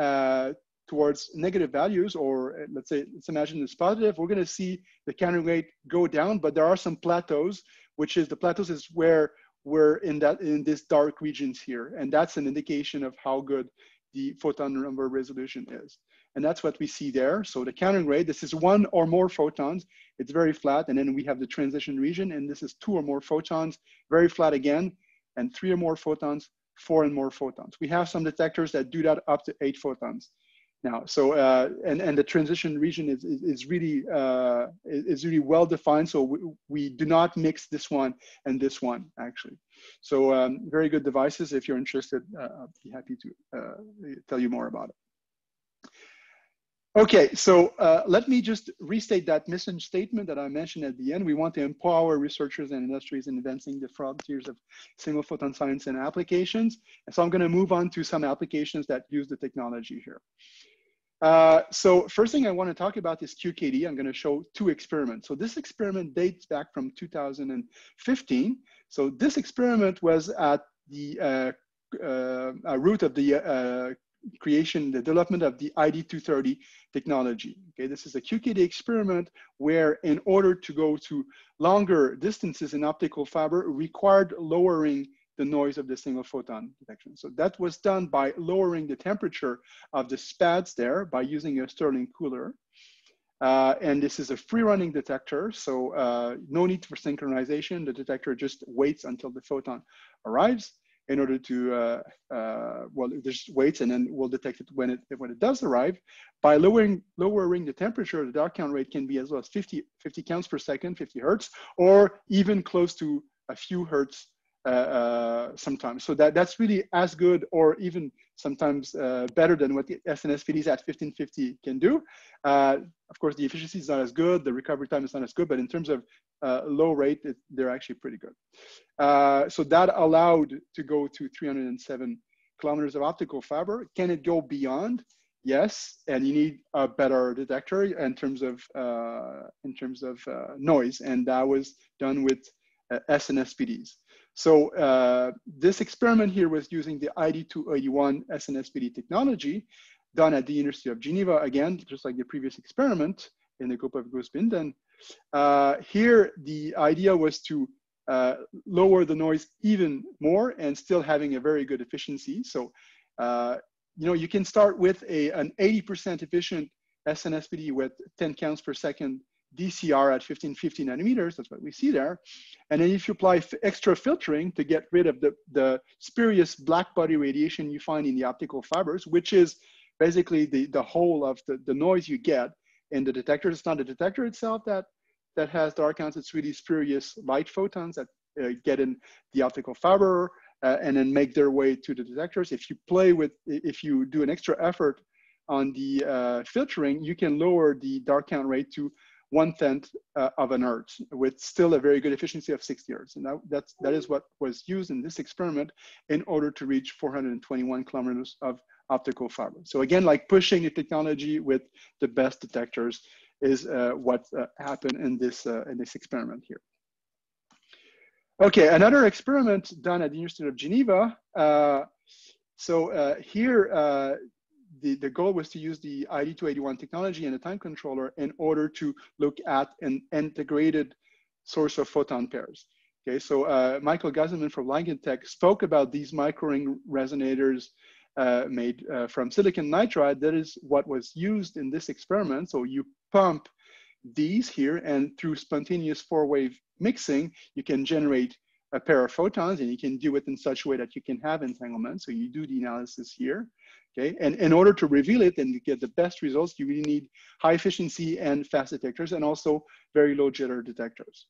uh, towards negative values, or uh, let's say, let's imagine it's positive, we're gonna see the counting rate go down, but there are some plateaus, which is the plateaus is where we're in that in this dark regions here. And that's an indication of how good the photon number resolution is. And that's what we see there. So the counting rate, this is one or more photons, it's very flat. And then we have the transition region, and this is two or more photons, very flat again, and three or more photons, four and more photons. We have some detectors that do that up to eight photons now. So uh, and and the transition region is is, really uh, is really well defined. So we, we do not mix this one and this one actually. So um, very good devices. If you're interested, uh, I'll be happy to uh, tell you more about it. Okay, so uh, let me just restate that mission statement that I mentioned at the end. We want to empower researchers and industries in advancing the frontiers of single photon science and applications. And so I'm gonna move on to some applications that use the technology here. Uh, so first thing I want to talk about is QKD. I'm going to show two experiments. So this experiment dates back from 2015. So this experiment was at the uh, uh, root of the uh, creation, the development of the ID230 technology. Okay, this is a QKD experiment where in order to go to longer distances in optical fiber required lowering the noise of the single photon detection. So that was done by lowering the temperature of the SPADs there by using a Stirling cooler. Uh, and this is a free running detector, so uh, no need for synchronization. The detector just waits until the photon arrives in order to, uh, uh, well, just waits and then we'll detect it when it, when it does arrive. By lowering, lowering the temperature, the dark count rate can be as low as 50, 50 counts per second, 50 hertz, or even close to a few hertz uh, uh, sometimes. So that, that's really as good or even sometimes uh, better than what the SNSPDs at 1550 can do. Uh, of course, the efficiency is not as good, the recovery time is not as good, but in terms of uh, low rate, it, they're actually pretty good. Uh, so that allowed to go to 307 kilometers of optical fiber. Can it go beyond? Yes, and you need a better detector in terms of in terms of noise, and that was done with uh, SNSPDs. So uh, this experiment here was using the ID281 SNSPD technology done at the University of Geneva, again, just like the previous experiment in the group of Hugo Zbinden. Uh, here, the idea was to uh, lower the noise even more and still having a very good efficiency. So, uh, you know, you can start with a, an 80% efficient SNSPD with 10 counts per second DCR at 1550 nanometers, that's what we see there. And then if you apply extra filtering to get rid of the, the spurious black body radiation you find in the optical fibers, which is basically the, the whole of the, the noise you get in the detector. It's not the detector itself that, that has dark counts, it's really spurious light photons that uh, get in the optical fiber uh, and then make their way to the detectors. If you play with, if you do an extra effort on the uh, filtering, you can lower the dark count rate to one tenth uh, of an hertz with still a very good efficiency of 60 hertz. And that, that's, that is what was used in this experiment in order to reach 421 kilometers of optical fiber. So again, like pushing the technology with the best detectors is uh, what uh, happened in this, uh, in this experiment here. Okay, another experiment done at the University of Geneva. Uh, so uh, here, the, the goal was to use the ID281 technology and a time controller in order to look at an integrated source of photon pairs. Okay, so uh, Michael Geiselmann from Ligentec spoke about these microring resonators uh, made uh, from silicon nitride. That is what was used in this experiment. So you pump these here and through spontaneous four-wave mixing, you can generate a pair of photons and you can do it in such a way that you can have entanglement. So you do the analysis here, okay? And in order to reveal it and get the best results, you really need high efficiency and fast detectors and also very low jitter detectors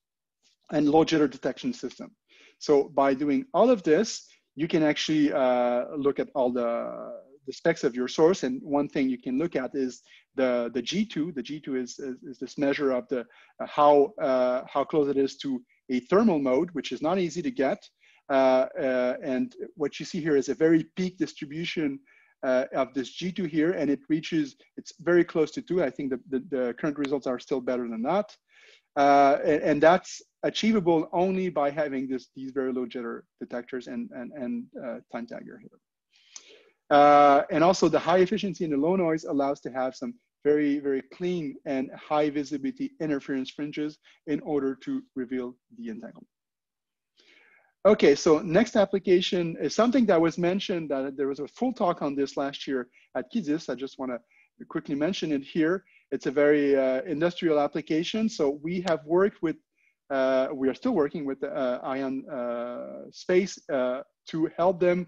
and low jitter detection system. So by doing all of this, you can actually uh, look at all the, the specs of your source. And one thing you can look at is the, the G2. The G2 is, is, is this measure of the uh, how, uh, how close it is to a thermal mode, which is not easy to get. Uh, uh, and what you see here is a very peak distribution uh, of this G2 here, and it reaches, it's very close to two. I think the, the, the current results are still better than that. Uh, and, and, that's achievable only by having this, these very low jitter detectors and, and, and uh, time tagger here. Uh, and also the high efficiency and the low noise allows to have some very, very clean and high visibility interference fringes in order to reveal the entanglement. Okay, so next application is something that was mentioned that there was a full talk on this last year at QIDiS. I just wanna quickly mention it here. It's a very uh, industrial application. So we have worked with, uh, we are still working with uh, Ariane uh, Space uh, to help them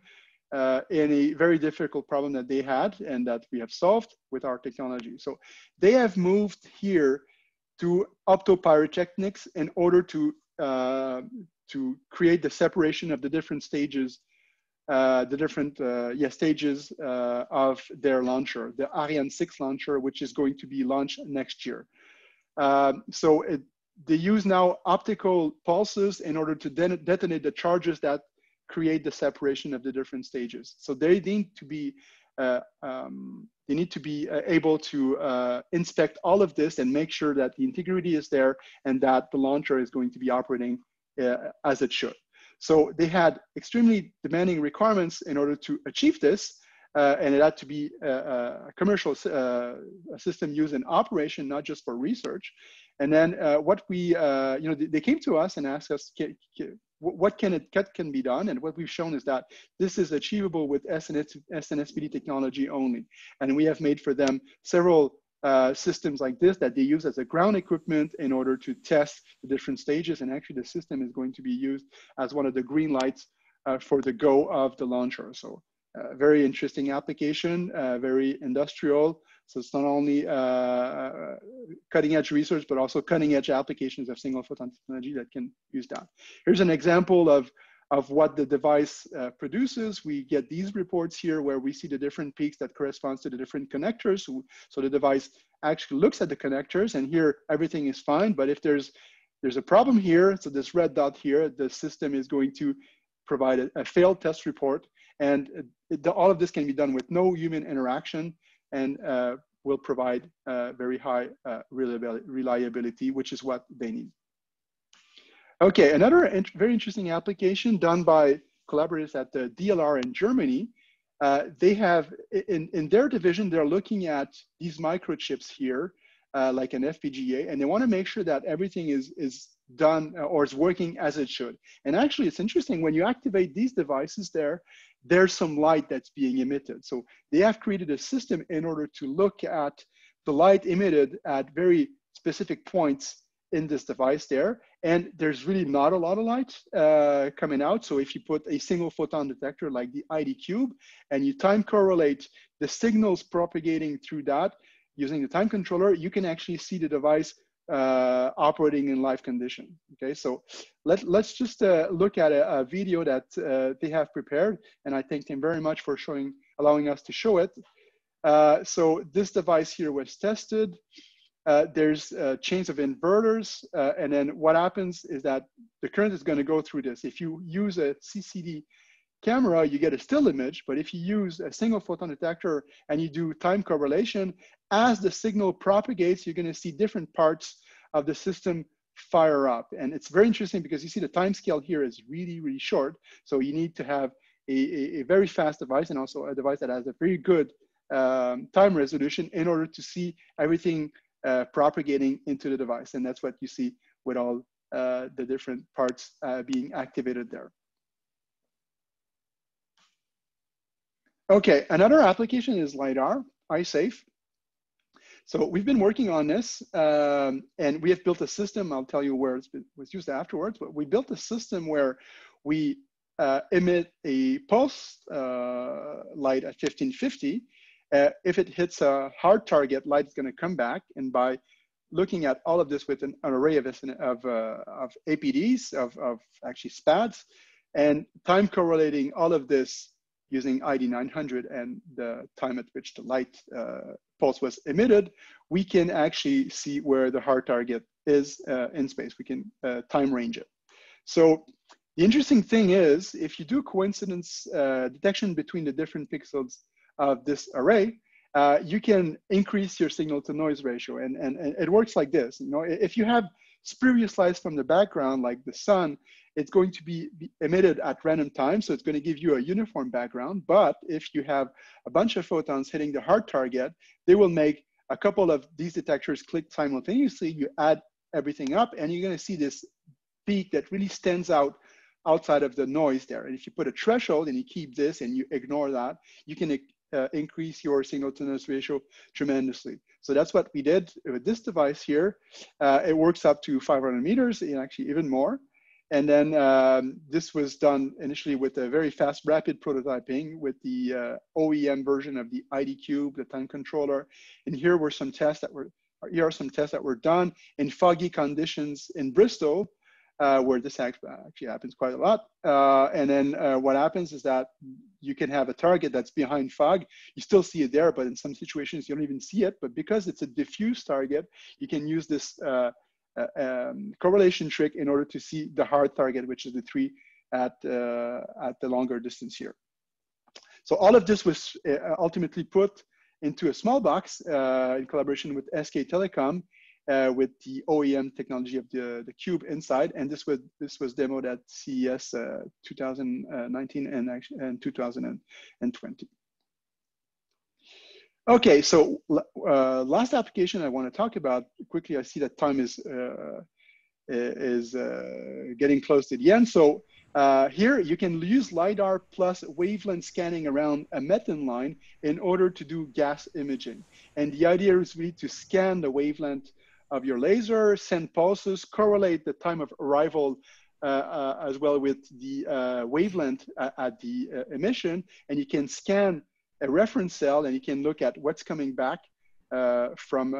uh, in a very difficult problem that they had and that we have solved with our technology. So they have moved here to optopyrotechnics in order to, to create the separation of the different stages uh, the different uh, yeah, stages uh, of their launcher, the Ariane 6 launcher, which is going to be launched next year. Um, so it, they use now optical pulses in order to de detonate the charges that create the separation of the different stages. So they need to be uh, um, they need to be uh, able to uh, inspect all of this and make sure that the integrity is there and that the launcher is going to be operating as it should. So they had extremely demanding requirements in order to achieve this. uh, and it had to be a, commercial uh, a system used in operation, not just for research. And then uh, what we, uh, you know, they, they, came to us and asked us, what can it what can be done? And what we've shown is that this is achievable with SNS, SNSPD technology only. And we have made for them several uh, systems like this that they use as a ground equipment in order to test the different stages. And actually the system is going to be used as one of the green lights uh, for the go of the launcher. So uh, very interesting application, uh, very industrial. So it's not only uh, uh, cutting edge research, but also cutting edge applications of single photon technology that can use that. Here's an example of, of what the device uh, produces. We get these reports here where we see the different peaks that corresponds to the different connectors. So, the device actually looks at the connectors and here everything is fine. But if there's, there's a problem here, so this red dot here, the system is going to provide a, a failed test report and it, all of this can be done with no human interaction and uh, will provide uh, very high uh, reliability, which is what they need. Okay, another int very interesting application done by collaborators at the DLR in Germany. Uh, they have, in, in their division, they're looking at these microchips here, uh, like an FPGA, and they want to make sure that everything is, is done or is working as it should. And actually, it's interesting, when you activate these devices there, there's some light that's being emitted. So they have created a system in order to look at the light emitted at very specific points in this device there. And there's really not a lot of light uh, coming out. So if you put a single photon detector like the ID Cube and you time correlate the signals propagating through that using the time controller, you can actually see the device uh, operating in live condition. Okay, so let, let's just uh, look at a, a video that uh, they have prepared, and I thank them very much for showing, allowing us to show it. Uh, so this device here was tested. Uh, there's chains of inverters, uh, and then what happens is that the current is going to go through this. If you use a CCD camera, you get a still image, but if you use a single photon detector and you do time correlation, as the signal propagates, you're gonna see different parts of the system fire up. And it's very interesting because you see the time scale here is really, really short. So you need to have a, a, very fast device and also a device that has a very good um, time resolution in order to see everything uh, propagating into the device. And that's what you see with all uh, the different parts uh, being activated there. Okay, another application is LiDAR, eye-safe. So we've been working on this um, and we have built a system, I'll tell you where it was used afterwards, but we built a system where we uh, emit a pulse uh, light at 1550. Uh, if it hits a hard target, light is gonna come back and by looking at all of this with an, an array of, of, uh, of APDs, of, of actually SPADs, and time correlating all of this using ID900 and the time at which the light uh, pulse was emitted, we can actually see where the hard target is uh, in space. We can uh, time range it. So the interesting thing is, if you do coincidence uh, detection between the different pixels of this array, uh, you can increase your signal to noise ratio. And, and, and it works like this. You know, if you have spurious lights from the background, like the sun, it's going to be, emitted at random times. So it's going to give you a uniform background. But if you have a bunch of photons hitting the hard target, they will make a couple of these detectors click simultaneously. You add everything up and you're going to see this peak that really stands out outside of the noise there. And if you put a threshold and you keep this and you ignore that, you can uh, increase your signal to noise ratio tremendously. So that's what we did with this device here. Uh, it works up to 500 meters and actually even more. And then um, this was done initially with a very fast, rapid prototyping with the uh, OEM version of the ID Cube, the time controller. And here were some tests that were, here are some tests that were done in foggy conditions in Bristol, uh, where this actually happens quite a lot. Uh, and then uh, what happens is that you can have a target that's behind fog. You still see it there, but in some situations you don't even see it. But because it's a diffuse target, you can use this uh, um, correlation trick in order to see the hard target, which is the three at, uh, at the longer distance here. So all of this was uh, ultimately put into a small box in collaboration with SK Telecom uh, with the OEM technology of the, the cube inside. And this was, this was demoed at CES uh, 2019 and, and 2020. Okay, so uh, last application I want to talk about quickly. I see that time is uh, is uh, getting close to the end. So uh, here you can use LiDAR plus wavelength scanning around a methane line in order to do gas imaging. And the idea is really to scan the wavelength of your laser, send pulses, correlate the time of arrival uh, uh, as well with the uh, wavelength at the uh, emission. And you can scan a reference cell and you can look at what's coming back uh, from,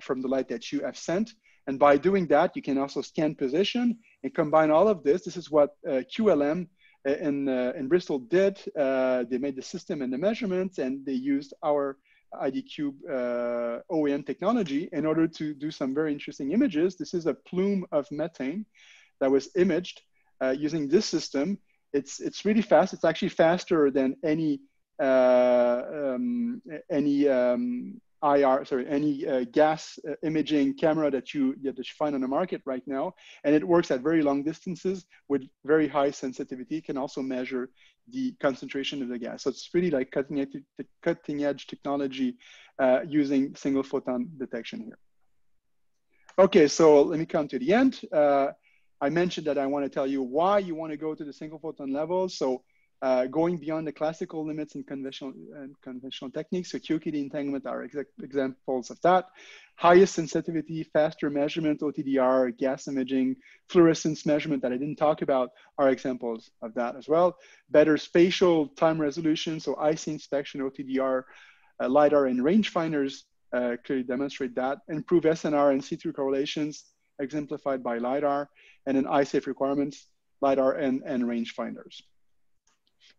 from the light that you have sent. And by doing that, you can also scan position and combine all of this. This is what uh, QLM in, uh, in Bristol did. Uh, they made the system and the measurements and they used our IDCube uh, OEM technology in order to do some very interesting images. This is a plume of methane that was imaged uh, using this system. It's, it's really fast. It's actually faster than any uh, um, any um, IR, sorry, any uh, gas uh, imaging camera that you, that you find on the market right now. And it works at very long distances with very high sensitivity. It can also measure the concentration of the gas. So it's really like cutting edge, cutting edge technology uh, using single photon detection here. Okay, so let me come to the end. Uh, I mentioned that I want to tell you why you want to go to the single photon level. So uh, going beyond the classical limits and conventional, and conventional techniques. So QKD entanglement are ex examples of that. Highest sensitivity, faster measurement, OTDR, gas imaging, fluorescence measurement that I didn't talk about are examples of that as well. Better spatial time resolution, so IC inspection, OTDR, uh, LiDAR, and rangefinders uh, clearly demonstrate that. Improve SNR and see-through correlations exemplified by LiDAR, and then eye-safe requirements, LiDAR and, and rangefinders.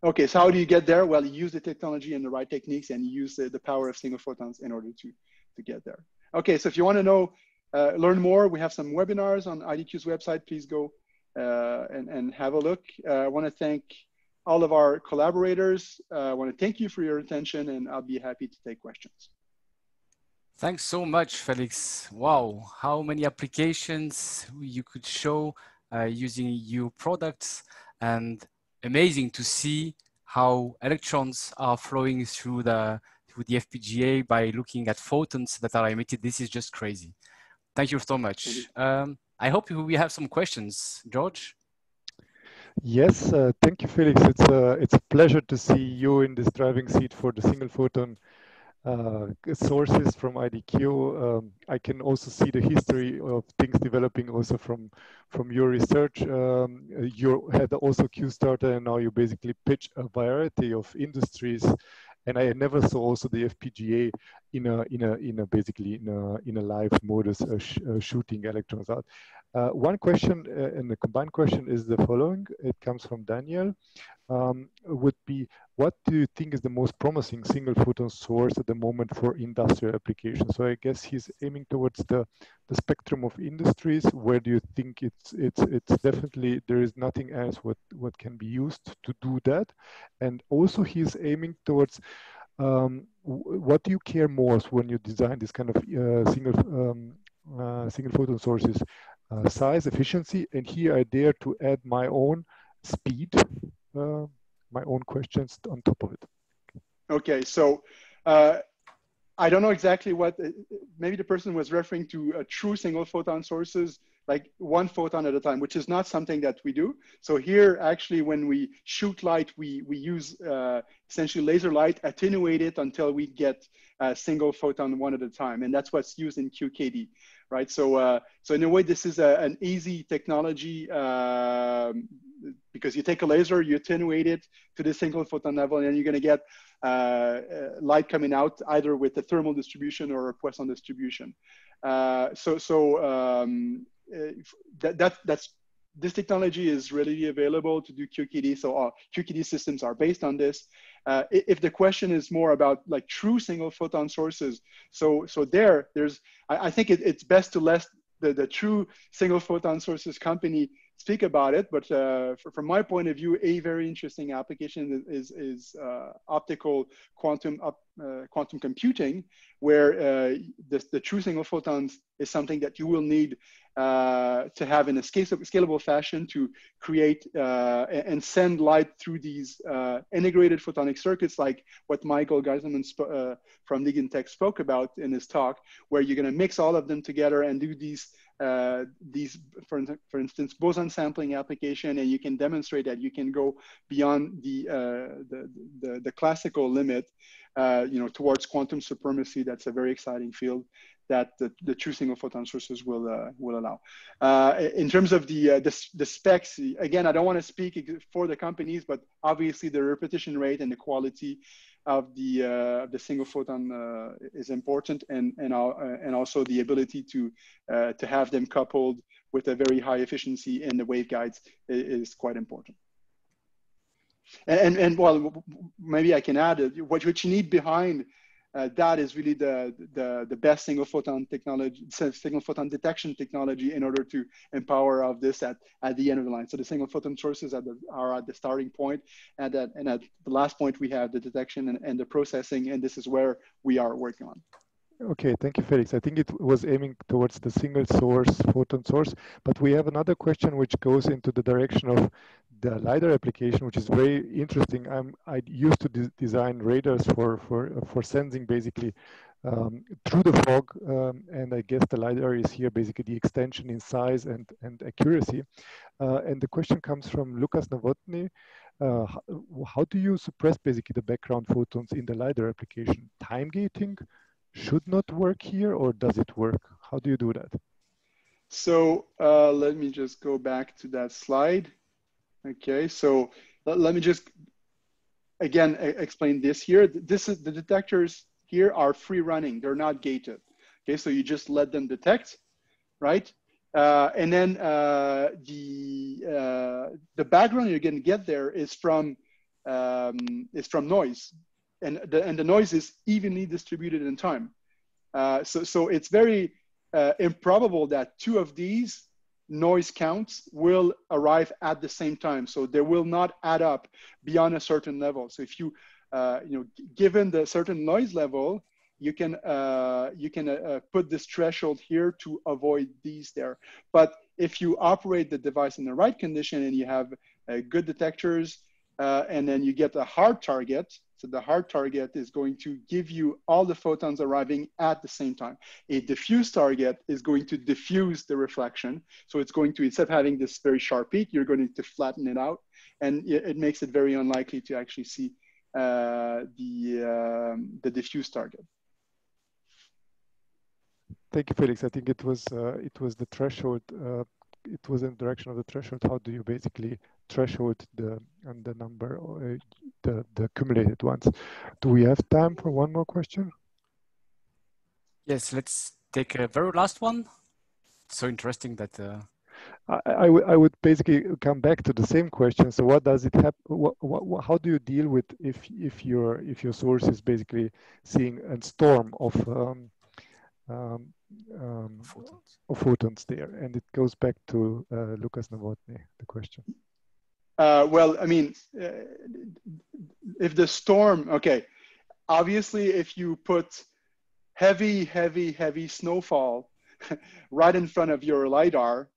Okay, so how do you get there? Well, you use the technology and the right techniques and use the, the power of single photons in order to, to get there. Okay, so if you want to know, uh, learn more, we have some webinars on IDQ's website. Please go uh, and, and have a look. Uh, I want to thank all of our collaborators. Uh, I want to thank you for your attention and I'll be happy to take questions. Thanks so much, Felix. Wow, how many applications you could show uh, using your products and amazing to see how electrons are flowing through the through the FPGA by looking at photons that are emitted. This is just crazy. Thank you so much. Um, I hope we have some questions, George. Yes, uh, thank you, Felix. It's a, it's a pleasure to see you in this driving seat for the single photon uh, sources from IDQ. Um, I can also see the history of things developing also from from your research. Um, you had also QStarter, and now you basically pitch a variety of industries. And I never saw also the FPGA in a in a in a basically in a in a live modus uh, sh uh, shooting electrons out. Uh, one question uh, and the combined question is the following. It comes from Daniel. Um, would be, what do you think is the most promising single photon source at the moment for industrial applications? So I guess he's aiming towards the, the spectrum of industries. Where do you think it's it's it's definitely there is nothing else what what can be used to do that? And also he's aiming towards um, what do you care most when you design this kind of uh, single um, uh, single photon sources? Uh, size, efficiency, and here I dare to add my own speed, uh, my own questions on top of it. Okay, so uh, I don't know exactly what, uh, maybe the person was referring to a true single photon sources, like one photon at a time, which is not something that we do. So here, actually, when we shoot light, we, we use uh, essentially laser light, attenuate it until we get a single photon one at a time. And that's what's used in QKD right? So, uh, so in a way, this is a, an easy technology um, because you take a laser, you attenuate it to the single photon level, and you're going to get uh, uh, light coming out either with a thermal distribution or a Poisson distribution. Uh, so, so um, that, that that's this technology is readily available to do QKD. So our QKD systems are based on this. Uh, if the question is more about like true single photon sources, so so there, there's I, I think it, it's best to let the, the true single photon sources company speak about it, but uh, for, from my point of view, a very interesting application is, is uh, optical quantum up, uh, quantum computing, where uh, the, the true single photons is something that you will need uh, to have in a scalable fashion to create uh, and send light through these integrated photonic circuits, like what Michael Geiselmann from Ligentec spoke about in his talk, where you're going to mix all of them together and do these uh, these, for, for instance, boson sampling application, and you can demonstrate that you can go beyond the, uh, the, the, the, classical limit, uh, you know, towards quantum supremacy. That's a very exciting field that the, the true single photon sources will, uh, will allow. Uh, in terms of the, uh, the, the, specs, again, I don't want to speak for the companies, but obviously the repetition rate and the quality of the uh, the single photon uh, is important, and and uh, and also the ability to to have them coupled with a very high efficiency in the waveguides is, is quite important. And, and, and well, maybe I can add what what you need behind uh, that is really the, the, the best single photon technology, single photon detection technology in order to empower of this at, at the end of the line. So the single photon sources the, are at the starting point, and at, and at the last point we have the detection and, and the processing, and this is where we are working on. Okay, thank you, Felix. I think it was aiming towards the single source, photon source, but we have another question which goes into the direction of the LiDAR application, which is very interesting. I'm, I used to de design radars for, for, for sensing basically um, through the fog, um, and I guess the LiDAR is here basically the extension in size and, and accuracy. Uh, and the question comes from Lucas Novotny. Uh, how, how do you suppress basically the background photons in the LiDAR application? Time gating should not work here, or does it work? How do you do that? So uh, let me just go back to that slide. Okay, so let, let me just again explain this here. This is the detectors here are free running. They're not gated. Okay, so you just let them detect, right? Uh, and then uh, the uh, the background you're going to get there is from um, is from noise, and the and the noise is evenly distributed in time. Uh, so so it's very uh, improbable that two of these noise counts will arrive at the same time. So they will not add up beyond a certain level. So if you, uh, you know, given the certain noise level, you can uh, you can uh, uh put this threshold here to avoid these there. But if you operate the device in the right condition and you have uh, good detectors, uh, and then you get a hard target, so the hard target is going to give you all the photons arriving at the same time. A diffuse target is going to diffuse the reflection. So it's going to, instead of having this very sharp peak, you're going to flatten it out. And it, makes it very unlikely to actually see uh, the, um, the diffuse target. Thank you, Felix. I think it was uh, it was the threshold. Uh, it was in the direction of the threshold. How do you basically threshold the and the number uh, the the accumulated ones. Do we have time for one more question? Yes, let's take a very last one. so interesting that. Uh... I, I, would basically come back to the same question. So, what does it have? What, what, how do you deal with if if your if your source is basically seeing a storm of um, um, um, photons. of photons there, and it goes back to uh, Lucas Novotny, the question. Uh, well, I mean, uh, if the storm, okay, obviously, if you put heavy, heavy, heavy snowfall <laughs> right in front of your LiDAR,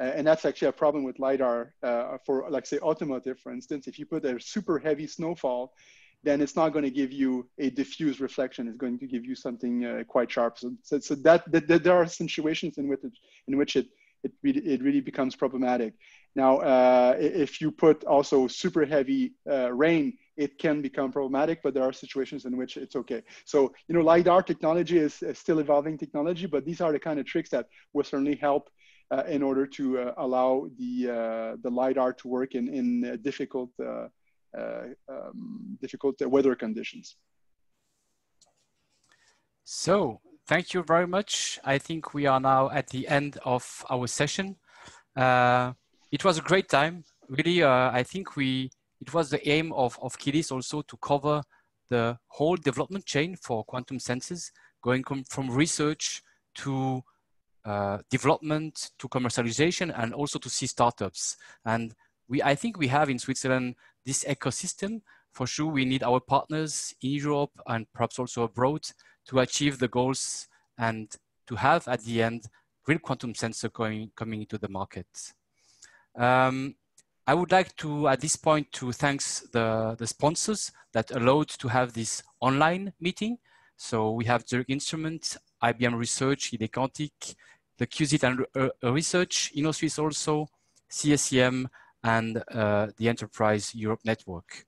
uh, and that's actually a problem with LiDAR uh, for, like, say, automotive, for instance, if you put a super heavy snowfall, then it's not going to give you a diffuse reflection. It's going to give you something uh, quite sharp. So, so, so that, that, that, there are situations in which it, in which it it really, it really becomes problematic. Now, uh, if you put also super heavy uh, rain, it can become problematic, but there are situations in which it's okay. So, you know, LiDAR technology is, is still evolving technology, but these are the kind of tricks that will certainly help uh, in order to uh, allow the, uh, the LiDAR to work in, in difficult, uh, um, difficult weather conditions. So thank you very much. I think we are now at the end of our session. Uh, it was a great time. Really, uh, I think we it was the aim of, of QIDiS also to cover the whole development chain for quantum sensors, going from research to uh, development to commercialization and also to see startups. And we, I think we have in Switzerland this ecosystem. For sure, we need our partners in Europe and perhaps also abroad to achieve the goals and to have at the end real quantum sensor going, coming into the market. Um, I would like to, at this point, to thanks the, the sponsors that allowed to have this online meeting. So we have Zurich Instruments, IBM Research, ID Quantique, the QZ and uh, Research, Innosuisse also, CSEM, and uh, the Enterprise Europe Network.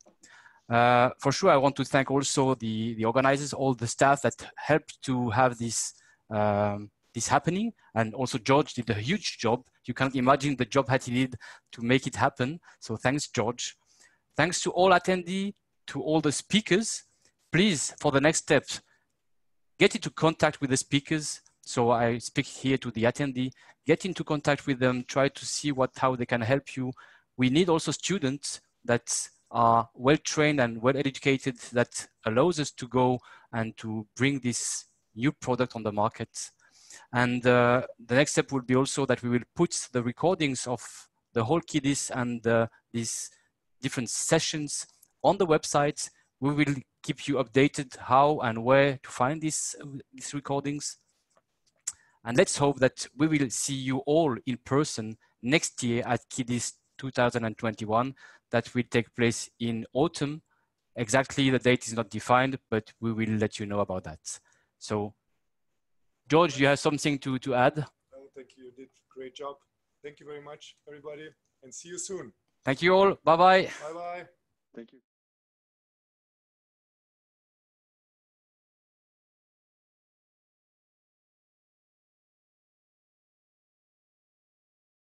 Uh, for sure, I want to thank also the, the organizers, all the staff that helped to have this um, this happening. And also George did a huge job. You can't imagine the job that he did to make it happen. So thanks, George. Thanks to all attendees, to all the speakers. Please, for the next steps, get into contact with the speakers. So I speak here to the attendee, get into contact with them, try to see what, how they can help you. We need also students that are well trained and well educated that allows us to go and to bring this new product on the market. And uh, the next step will be also that we will put the recordings of the whole QIDiS and uh, these different sessions on the website. We will keep you updated how and where to find these, these recordings. And let's hope that we will see you all in person next year at QIDiS 2021 that will take place in autumn. Exactly the date is not defined, but we will let you know about that. So George, you have something to, to add? No, thank you. You did great job. Thank you very much, everybody, and see you soon. Thank you all. Bye-bye. Bye-bye. Thank you.